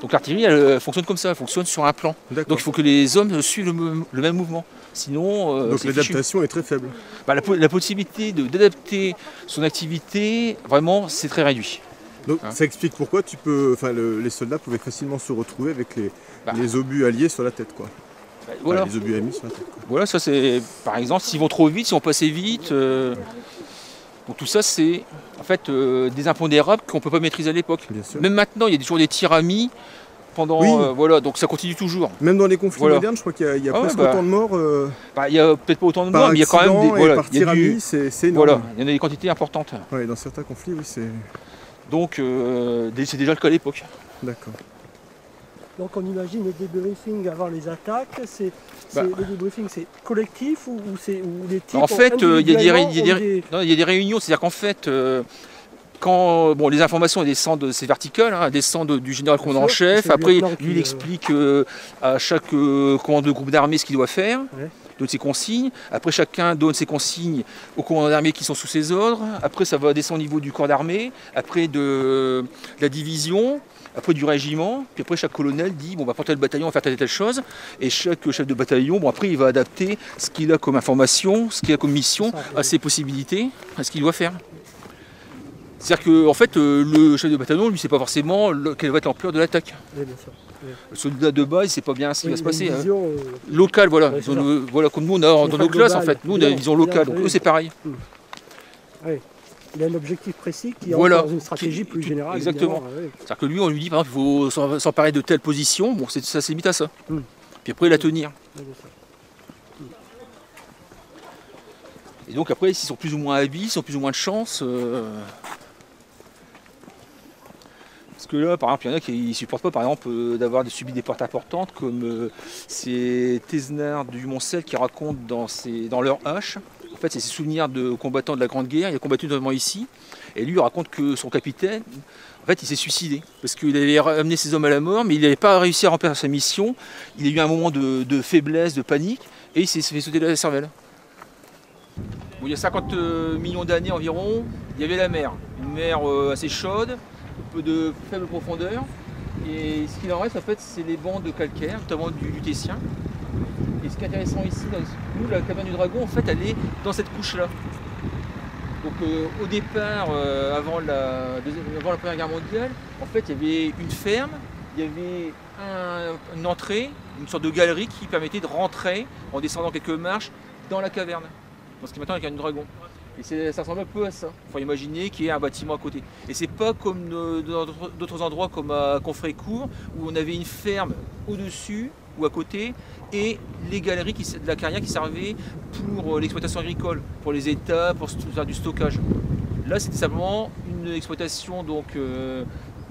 Donc l'artillerie, elle, fonctionne comme ça, elle fonctionne sur un plan. Donc il faut que les hommes suivent le même mouvement. Sinon, euh, Donc l'adaptation est très faible. Bah, la, possibilité d'adapter son activité, vraiment, c'est très réduit. Donc hein. ça explique pourquoi tu peux, les soldats pouvaient facilement se retrouver avec les, bah. les obus alliés sur la tête, quoi. Bah, voilà. les obus amis sur la tête. Voilà, ça c'est, par exemple, s'ils vont trop vite, s'ils vont passer vite. Euh, donc tout ça, c'est en fait euh, des impondérables qu'on ne peut pas maîtriser à l'époque. Même maintenant, il y a toujours des tirs pendant. Euh, voilà, donc ça continue toujours. Même dans les conflits modernes, je crois qu'il y a, ah presque bah. autant de morts. Euh, bah, il y a peut-être pas autant de morts, mais il y a quand même des. Voilà, il y c'est énorme. Voilà, il y en a des quantités importantes. Oui, dans certains conflits, oui, c'est. Donc euh, c'est déjà le cas à l'époque. D'accord. Donc on imagine les débriefings avant les attaques, c'est bah. le débriefing c'est collectif ou, c'est les types En fait, il y, a des réunions, c'est-à-dire qu'en fait, quand bon, les informations descendent, c'est vertical, hein, descendent du général commandant en chef. Après, lui, il explique euh, à chaque euh, commandant de groupe d'armée ce qu'il doit faire, donne ses consignes. Après, chacun donne ses consignes aux commandants d'armée qui sont sous ses ordres. Après, ça va descendre au niveau du corps d'armée, après de, la division, après du régiment. Puis après, chaque colonel dit bon, on va porter le bataillon, on va faire telle et telle chose. Et chaque chef de bataillon, bon, après, il va adapter ce qu'il a comme information, ce qu'il a comme mission, à ses possibilités, à ce qu'il doit faire. C'est-à-dire que en fait, euh, le chef de bataillon, lui, sait pas forcément quelle va être l'ampleur de l'attaque. Le soldat de base, il sait pas bien ce qui va se passer. Hein. Euh, Local, voilà. voilà. Comme nous, on a dans nos classes, en fait. Nous, on a une vision locale. Donc, eux, c'est pareil. Hmm. Il a un objectif précis qui est dans une stratégie plus générale. Exactement. C'est-à-dire que lui, on lui dit, par exemple, il faut s'emparer de telle position. Bon, ça se limite à ça. Hmm. Puis après, la tenir. Et donc après, s'ils sont plus ou moins habiles, s'ils ont plus ou moins de chance. Euh, parce que là, par exemple, il y en a qui ne supportent pas, par exemple, euh, d'avoir subi des portes importantes, comme euh, c'est Tesner du Montcel qui raconte dans, leur hache. En fait, c'est ses souvenirs de combattants de la Grande Guerre. Il a combattu notamment ici. Et lui, il raconte que son capitaine, en fait, il s'est suicidé. Parce qu'il avait amené ses hommes à la mort, mais il n'avait pas réussi à remplir sa mission. Il a eu un moment de, de faiblesse, de panique, et il s'est fait sauter la cervelle il y a 50 euh, millions d'années environ, il y avait la mer. Une mer euh, assez chaude, de faible profondeur. Et ce qu'il en reste, en fait, c'est les bancs de calcaire, notamment du, Tessien. Et ce qui est intéressant ici, nous, la caverne du dragon, en fait, elle est dans cette couche-là. Donc euh, au départ, avant, la, avant, la, Première Guerre mondiale, en fait, il y avait une ferme, il y avait une entrée, une sorte de galerie qui permettait de rentrer en descendant quelques marches dans la caverne dans ce qui maintenant avec un dragon. Et ça ressemble un peu à ça. Il faut imaginer qu'il y ait un bâtiment à côté. Et c'est pas comme dans d'autres endroits comme à Confrécourt où on avait une ferme au-dessus ou à côté et les galeries de la carrière qui servaient pour euh, l'exploitation agricole, pour les états, pour faire du stockage. Là, c'était simplement une exploitation donc, euh,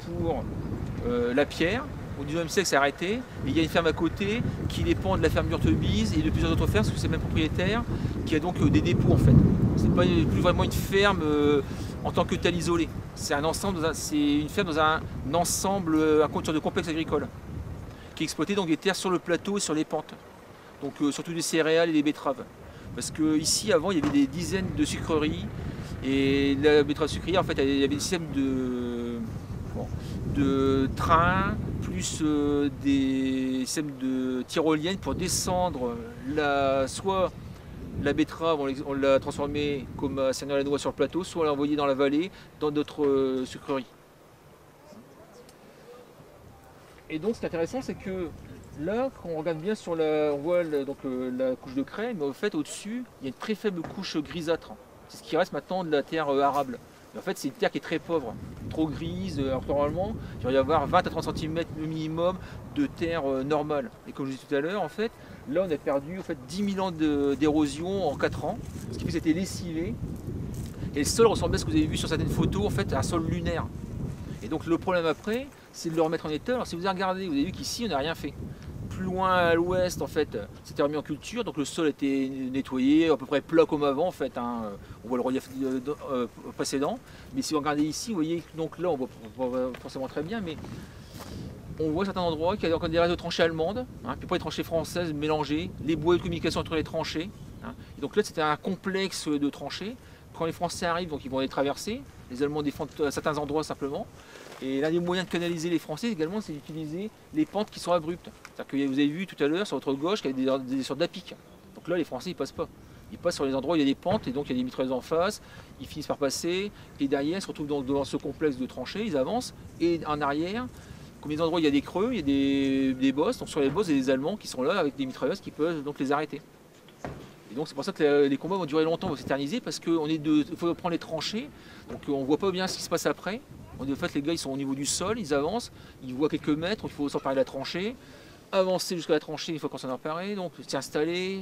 pour euh, la pierre, au 19e siècle, c'est arrêté. Et il y a une ferme à côté qui dépend de la ferme d'Urtebise et de plusieurs autres fermes, parce que c'est le même propriétaire, qui a donc euh, des dépôts en fait. C'est pas plus vraiment une ferme euh, en tant que telle isolée. C'est un ensemble, c'est une ferme dans un, ensemble, euh, un compte de complexe agricole, qui exploitait donc des terres sur le plateau et sur les pentes. Donc surtout des céréales et des betteraves. Parce que ici avant il y avait des dizaines de sucreries et la betterave sucrière en fait il y avait des systèmes de, de trains, plus euh, des systèmes de tyroliennes pour descendre la, soit la betterave, on l'a transformée comme à la noix sur le plateau, soit on l'a envoyée dans la vallée, dans d'autres euh, sucreries. Et donc ce qui est intéressant, c'est que là, quand on regarde bien sur la, on voit donc, euh, la couche de craie, mais au fait au-dessus, il y a une très faible couche grisâtre. C'est ce qui reste maintenant de la terre arable en fait, c'est une terre qui est très pauvre, trop grise. Alors normalement, il va y avoir 20 à 30 cm minimum de terre euh, normale. Et comme je disais tout à l'heure, en fait, là, on a perdu en fait, 10 000 ans d'érosion en 4 ans, ce qui fait que c'était lessivé. Et le sol ressemblait à ce que vous avez vu sur certaines photos, en fait, à un sol lunaire. Et donc le problème après, c'est de le remettre en état. Alors si vous regardé, vous avez vu qu'ici, on n'a rien fait plus loin à l'ouest, en fait, c'était remis en culture, donc le sol était nettoyé, à peu près plat comme avant, en fait. Hein. On voit le relief euh, euh, précédent. Mais si vous regardez ici, vous voyez, donc là, on voit, forcément très bien, mais on voit certains endroits qu'il y a encore des restes de tranchées allemandes, hein, puis pas des tranchées françaises mélangées, les bois de communication entre les tranchées. Hein. Donc là, c'était un complexe de tranchées. Quand les Français arrivent, donc ils vont les traverser. Les Allemands défendent certains endroits simplement. Et l'un des moyens de canaliser les Français également, c'est d'utiliser les pentes qui sont abruptes. C'est-à-dire que vous avez vu tout à l'heure sur votre gauche qu'il y a des, sortes d'apics. Donc là, les Français, ils passent pas. Ils passent sur les endroits où il y a des pentes et donc il y a des mitrailleuses en face. Ils finissent par passer et derrière, ils se retrouvent devant ce complexe de tranchées. Ils avancent et en arrière, comme des endroits où il y a des creux, il y a des, bosses. Donc sur les bosses, il y a des Allemands qui sont là avec des mitrailleuses qui peuvent donc les arrêter. Et donc c'est pour ça que les combats vont durer longtemps, vont s'éterniser parce qu'il faut prendre les tranchées. Donc on voit pas bien ce qui se passe après. En fait, les gars, ils sont au niveau du sol, ils avancent, ils voient quelques mètres, il faut s'emparer de la tranchée, avancer jusqu'à la tranchée une fois qu'on s'en est donc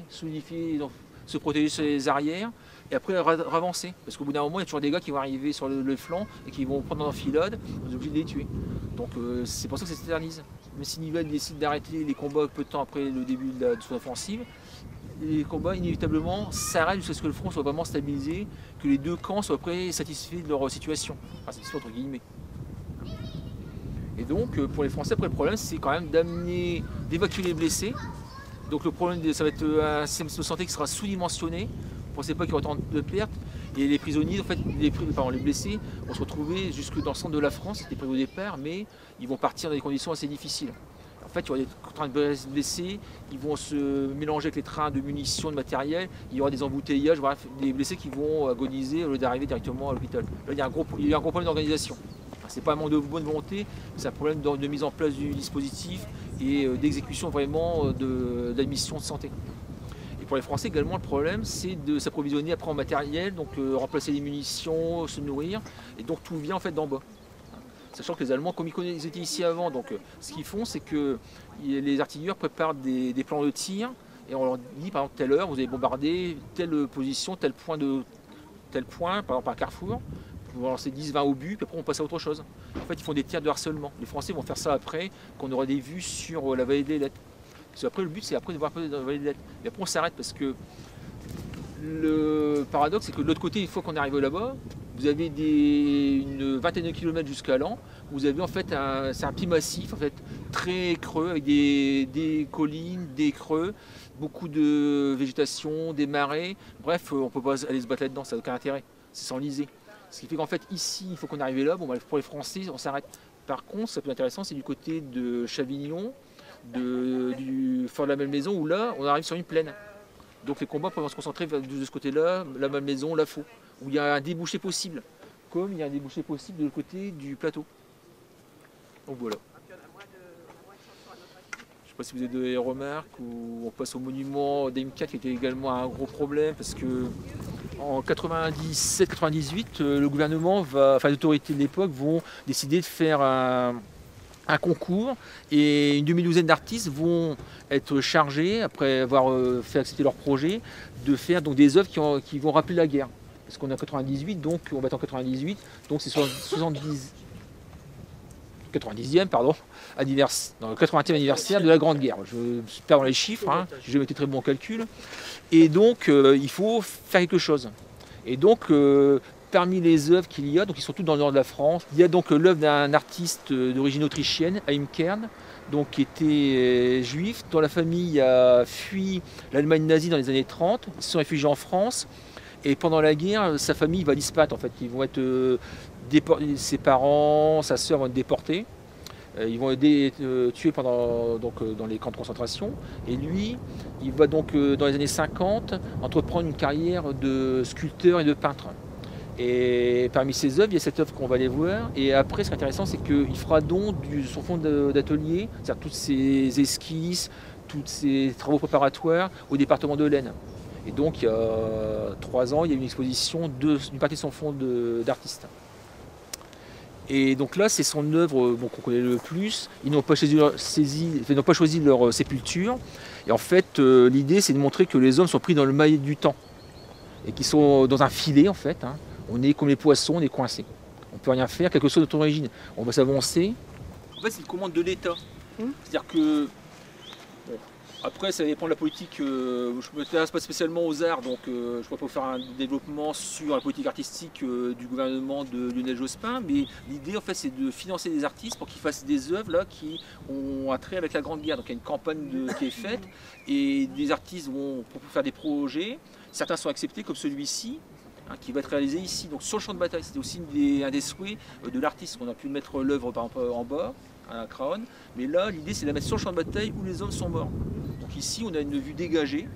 solidifier, donc, se protéger sur les arrières, et après ravancer. Parce qu'au bout d'un moment, il y a toujours des gars qui vont arriver sur le, flanc et qui vont prendre l'enfilade, on est obligé de les tuer. Donc euh, c'est pour ça que ça s'éternise. Mais si Nivelle décide d'arrêter les combats peu de temps après le début de, son offensive, les combats inévitablement s'arrêtent jusqu'à ce que le front soit vraiment stabilisé, que les deux camps soient prêts satisfaits de leur situation. Enfin, entre guillemets. Et donc, euh, pour les Français, après le problème, c'est quand même d'amener, d'évacuer les blessés. Donc le problème, ça va être un système de santé qui sera sous-dimensionné. On ne pensait pas qu'il y aurait autant de pertes. Et les prisonniers, en fait, les, pardon, les blessés vont se retrouver jusque dans le centre de la France, c'était prévu au départ, mais ils vont partir dans des conditions assez difficiles. En fait, il y aura des trains de blessés, ils vont se mélanger avec les trains de munitions, de matériel, il y aura des embouteillages, bref, des blessés qui vont agoniser au lieu d'arriver directement à l'hôpital. Là, il y, a un gros, problème d'organisation. Ce n'est pas un manque de bonne volonté, c'est un problème de, mise en place du dispositif et euh, d'exécution vraiment euh, d'admission de, santé. Et pour les Français également, le problème, c'est de s'approvisionner après en matériel, donc euh, remplacer les munitions, se nourrir, et donc tout vient en fait d'en bas. Sachant que les Allemands, comme ils étaient ici avant, donc ce qu'ils font, c'est que les artilleurs préparent des, plans de tir, et on leur dit par exemple telle heure, vous allez bombarder telle position, tel point de tel point, par exemple un carrefour, on va lancer 10, 20 au but, puis après on passe à autre chose. En fait, ils font des tirs de harcèlement. Les Français vont faire ça après, qu'on aura des vues sur euh, la vallée des lettres. Parce après, le but, c'est après de voir la vallée des lettres. Et après, on s'arrête parce que le paradoxe, c'est que de l'autre côté, une fois qu'on arrive là-bas, vous avez une vingtaine de kilomètres jusqu'à Lan. Vous avez en fait c'est un petit massif en fait très creux avec des, collines, des creux, beaucoup de végétation, des marais. Bref, on ne peut pas aller se battre là-dedans, ça n'a aucun intérêt. C'est s'enliser. Ce qui fait qu'en fait, ici, il faut qu'on arrive là. Bon, bah, pour les Français, on s'arrête. Par contre, ça peut être intéressant, c'est du côté de Chavignon, du Fort de la même maison, où là, on arrive sur une plaine. Donc les combats peuvent se concentrer de ce côté-là, la même maison, la faux, où il y a un débouché possible, comme il y a un débouché possible de l'autre côté du plateau. Donc voilà. Je ne sais pas si vous avez des remarques, ou on passe au monument d'M4 qui était également un gros problème, parce que en 97-98, euh, le gouvernement, va, enfin les autorités de l'époque vont décider de faire un, concours et une demi-douzaine d'artistes vont être chargés, après avoir euh, fait accepter leur projet, de faire donc, des œuvres qui, vont rappeler la guerre. Parce qu'on est en 98, donc on va être en 98, donc c'est 70, 90e, pardon, anniversaire, le 80e anniversaire de la Grande Guerre. Je perds dans les chiffres, hein, j'ai jamais très bon en calcul. Et donc, euh, il faut faire quelque chose. Et donc, euh, parmi les œuvres qu'il y a, donc ils sont toutes dans le nord de la France, il y a donc l'œuvre d'un artiste d'origine autrichienne, Haim Kern, donc, qui était euh, juif, dont la famille a fui l'Allemagne nazie dans les années 30, ils se sont réfugiés en France. Et pendant la guerre, sa famille va disparaître en fait. Ils vont être ses parents, sa sœur vont être déportés. Euh, ils vont être euh, tués pendant, donc, euh, dans les camps de concentration. Et lui, il va donc dans les années 50 entreprendre une carrière de sculpteur et de peintre. Et parmi ses œuvres, il y a cette œuvre qu'on va aller voir. Et après, ce qui est intéressant, c'est qu'il fera don de son fond d'atelier, c'est-à-dire toutes ses esquisses, tous ses travaux préparatoires au département de l'Aisne. Et donc, il y a trois ans, il y a eu une exposition d'une partie de son fond d'artiste. Et donc là, c'est son œuvre bon, qu'on connaît le plus. Ils n'ont pas choisi leur, pas choisi leur euh, sépulture. Et en fait, euh, l'idée, c'est de montrer que les hommes sont pris dans le maillet du temps. Et qu'ils sont dans un filet, en fait. Hein. On est comme les poissons, on est coincés. On ne peut rien faire, quelque chose de notre origine. On va s'avancer. En fait, c'est une commande de l'État. Hum. C'est-à-dire que après, ça dépend de la politique. Euh, je ne m'intéresse pas spécialement aux arts, donc euh, je ne pourrais pas faire un développement sur la politique artistique euh, du gouvernement de Lionel Jospin. Mais l'idée, en fait, c'est de financer des artistes pour qu'ils fassent des œuvres là, qui ont un trait avec la Grande Guerre. Donc il y a une campagne qui est faite et des artistes vont faire des projets. Certains sont acceptés, comme celui-ci, hein, qui va être réalisé ici, donc sur le champ de bataille. C'était aussi un des souhaits de l'artiste. On a pu mettre l'œuvre en bas, à Craon. Mais là, l'idée, c'est de la mettre sur le champ de bataille où les hommes sont morts. Donc ici, on a une vue dégagée,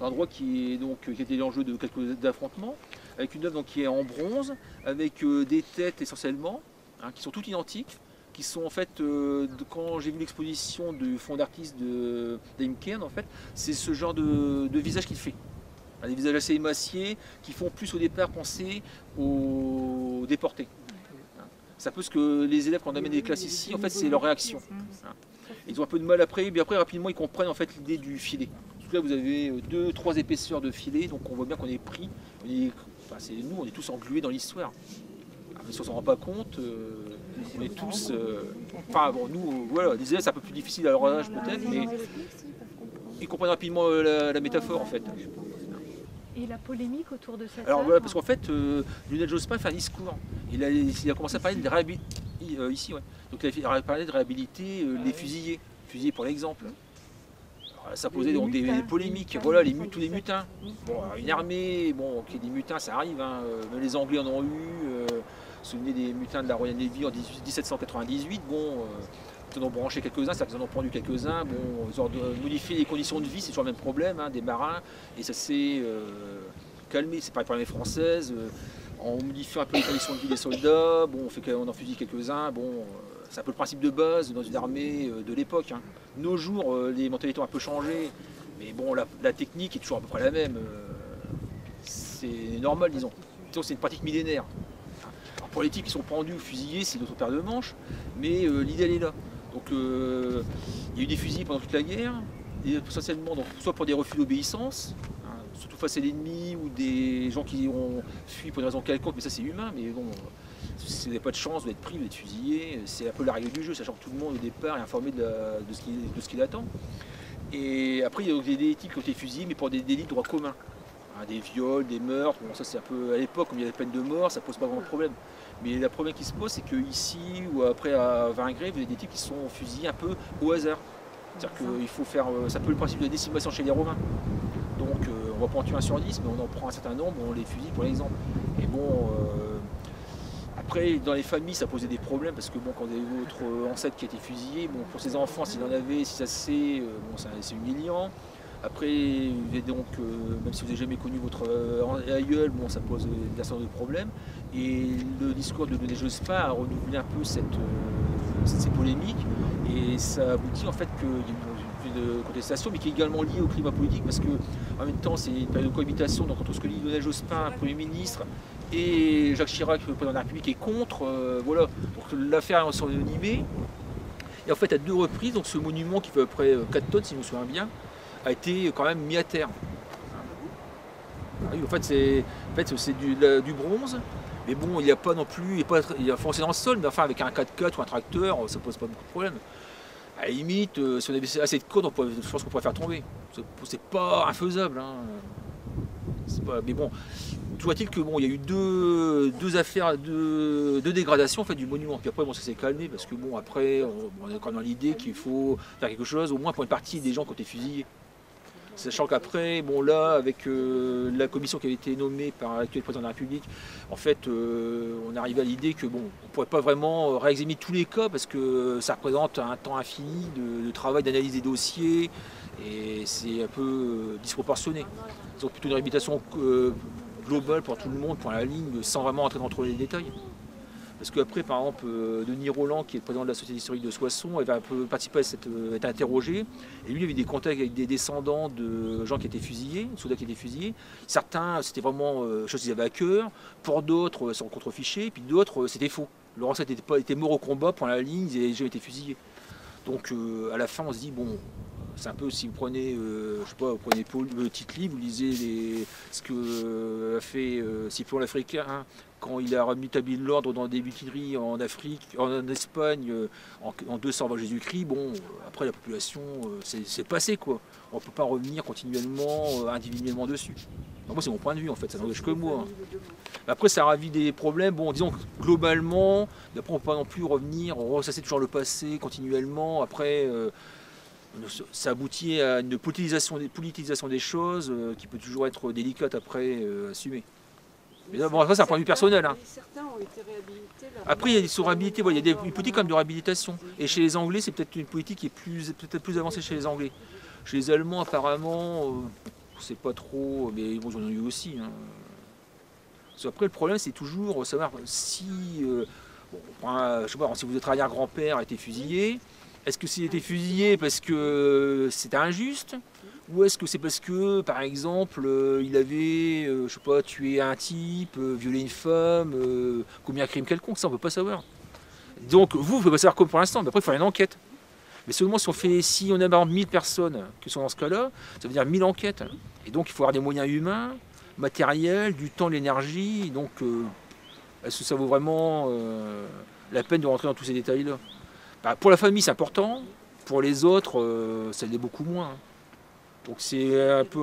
un endroit qui, est donc, qui était l'enjeu de quelques affrontements, avec une œuvre qui est en bronze, avec euh, des têtes essentiellement, hein, qui sont toutes identiques, qui sont en fait, euh, quand j'ai vu l'exposition du fond d'artiste de Kern, en fait, c'est ce genre de, visage qu'il fait. Des visages assez émaciés qui font plus au départ penser aux déportés. Ça peut ce que les élèves quand on amène des classes ici, en fait, c'est leur réaction. Ils ont un peu de mal après, mais après rapidement ils comprennent en fait l'idée du filet. En là vous avez euh, deux, trois épaisseurs de filet, donc on voit bien qu'on est pris. enfin, c'est nous, on est tous englués dans l'histoire. Mais si on s'en rend pas compte, euh, on est tous. Euh, enfin bon, nous, voilà, les élèves c'est un peu plus difficile à leur âge peut-être, mais ils comprennent rapidement la, métaphore en fait. Et la polémique autour de cette Alors voilà, parce qu'en fait, Lionel Jospin fait un discours. Il a, il a commencé à parler de réhabilitation ici, ouais. Donc il a parlé de réhabiliter euh, les fusillés, fusillés pour l'exemple. Ça posait donc des, polémiques, voilà, les tous les mutins. Bon, une armée, bon, ok, des mutins, ça arrive, hein. Euh, les Anglais en ont eu. Euh, souvenez des mutins de la Royal Navy en 1798. Bon, Ils en ont branché quelques-uns, qu'ils en ont pendu quelques-uns. Bon, ils ont modifié les conditions de vie, c'est toujours le même problème hein, des marins. Et ça s'est euh, calmé. C'est pareil pour l'armée française. Euh, en modifiant un peu les conditions de vie des soldats, bon, on, fait, on en fusille quelques-uns. Bon, euh, c'est un peu le principe de base dans une armée de l'époque. Hein. Nos jours, les mentalités ont un peu changé. Mais bon, la, technique est toujours à peu près la même. c'est normal, disons. C'est une pratique millénaire. pour les types qui sont pendus ou fusillés, c'est d'autres paires de manches. Mais l'idée, elle est là. Donc euh, il y a eu des fusils pendant toute la guerre, essentiellement donc, soit pour des refus d'obéissance, hein, surtout face à l'ennemi ou des gens qui ont fui pour une raison quelconque, mais ça c'est humain, mais bon, si vous n'avez pas de chance d'être pris, d'être fusillé, c'est un peu la règle du jeu, sachant que tout le monde au départ est informé de, ce qu'il attend. Et après, il y a des délits qui ont été fusillés, mais pour des délits de droit commun. Hein, des viols, des meurtres, bon ça c'est un peu à l'époque, comme il y a la peine de mort, ça pose pas vraiment de problème. Mais le problème qui se pose, c'est qu'ici ou après à Vingré, vous avez des types qui sont fusillés un peu au hasard. C'est-à-dire qu'il faut faire. Euh, ça peut le principe de la décimation chez les Romains. Donc euh, on va pas en tuer un sur 10, mais on en prend un certain nombre, on les fusille pour l'exemple. Et bon. Euh, après, dans les familles, ça posait des problèmes parce que bon, quand vous avez votre ancêtre qui a été fusillé, bon, pour ses enfants, s'il en avait, si ça c'est, bon, c'est humiliant. Après, donc, même si vous n'avez jamais connu votre aïeul, bon, ça pose un certain de problèmes. Et le discours de Denis Jospin a renouvelé un peu cette, euh, ces polémiques et ça aboutit en fait qu'il y a une, de contestation mais qui est également liée au climat politique parce que en même temps c'est une période de cohabitation donc entre ce que dit Lionel Jospin, Premier ministre, et Jacques Chirac, le président de la République, est contre. Euh, voilà. Donc l'affaire est envenimée. Et en fait à deux reprises, donc ce monument qui fait à peu près 4 tonnes si je me souviens bien, a été quand même mis à terre. Ah en fait c'est en fait, du, du bronze mais bon, il n'y a pas non plus, il, a foncé dans le sol, mais enfin avec un 4x4 ou un tracteur, ça pose pas beaucoup de problèmes. À la limite, euh, si on avait assez de code, je pense qu'on pourrait faire tomber. C'est pas infaisable. Hein. mais bon, tout il que bon, il y a eu deux, deux affaires de, dégradation en fait, du monument. Puis après, bon, ça s'est calmé parce que bon, après, on, est quand même dans l'idée qu'il faut faire quelque chose, au moins pour une partie des gens qui ont été fusillés. Sachant qu'après, bon là, avec euh, la commission qui avait été nommée par l'actuel président de la République, en fait, euh, on arrive à l'idée que bon, on ne pourrait pas vraiment réexaminer tous les cas parce que ça représente un temps infini de, travail, d'analyse des dossiers et c'est un peu euh, disproportionné. Donc plutôt une réhabilitation globale pour tout le monde, pour la ligne, sans vraiment entrer dans trop les détails. Parce qu'après, par exemple, euh, Denis Roland, qui est le président de la Société historique de Soissons, avait peu participé à cette, euh, interrogé. Et lui, il avait des contacts avec des descendants de gens qui étaient fusillés, soldats qui étaient fusillés. Certains, c'était vraiment euh, chose qu'ils avaient à cœur. Pour d'autres, c'est en contrefiché. Puis d'autres, c'était faux. Ancêtre était, était mort au combat pour la ligne, ils avaient déjà été fusillés. Donc à la fin, on se dit, bon, c'est un peu si vous prenez, je sais pas, vous prenez Paul, le vous lisez ce que a fait Cyprien l'Africain hein, quand il a rétabli l'ordre dans des mutineries en Afrique, en Espagne, euh, en, 200 avant Jésus-Christ, bon, après la population, euh, c'est passé quoi. On ne peut pas revenir continuellement, euh, individuellement dessus. moi, c'est mon point de vue en fait, ça n'engage que moi. Après, ça ravit des problèmes. Bon, disons que globalement, après, on ne peut pas non plus revenir, ressasser toujours le passé continuellement. Après, ça aboutit à une politisation des, politisation des choses qui peut toujours être délicate après assumer. Mais bon, ça c'est un point de vue personnel. Hein. Après, il y a des sous il y a des, une politique comme de réhabilitation. Et chez les Anglais, c'est peut-être une politique qui est plus, peut-être plus avancée chez les Anglais. Chez les Allemands, apparemment, euh, c'est pas trop, mais bon, j'en ai eu aussi. Hein. Après, le problème, c'est toujours savoir si, euh, je sais pas, si votre arrière-grand-père a été fusillé, est-ce que a été fusillé parce que c'était injuste ou est-ce que c'est parce que, par exemple, euh, il avait, euh, je sais pas, tué un type, euh, violé une femme, commis un crime quelconque Ça, on ne peut pas savoir. Donc, vous, vous ne pouvez pas savoir comme pour l'instant. Mais après, il faut faire une enquête. Mais seulement si on fait, si on a par 1000 personnes qui sont dans ce cas-là, ça veut dire 1000 enquêtes. Et donc, il faut avoir des moyens humains, matériels, du temps, l'énergie. Donc, est-ce que ça vaut vraiment la peine de rentrer dans tous ces détails-là? Bah, Pour la famille, c'est important. Pour les autres, ça l'est beaucoup moins. Donc c'est un peu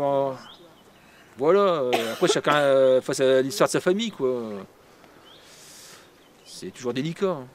Voilà, euh, après chacun euh, face à l'histoire de sa famille, quoi. C'est toujours délicat. Hein.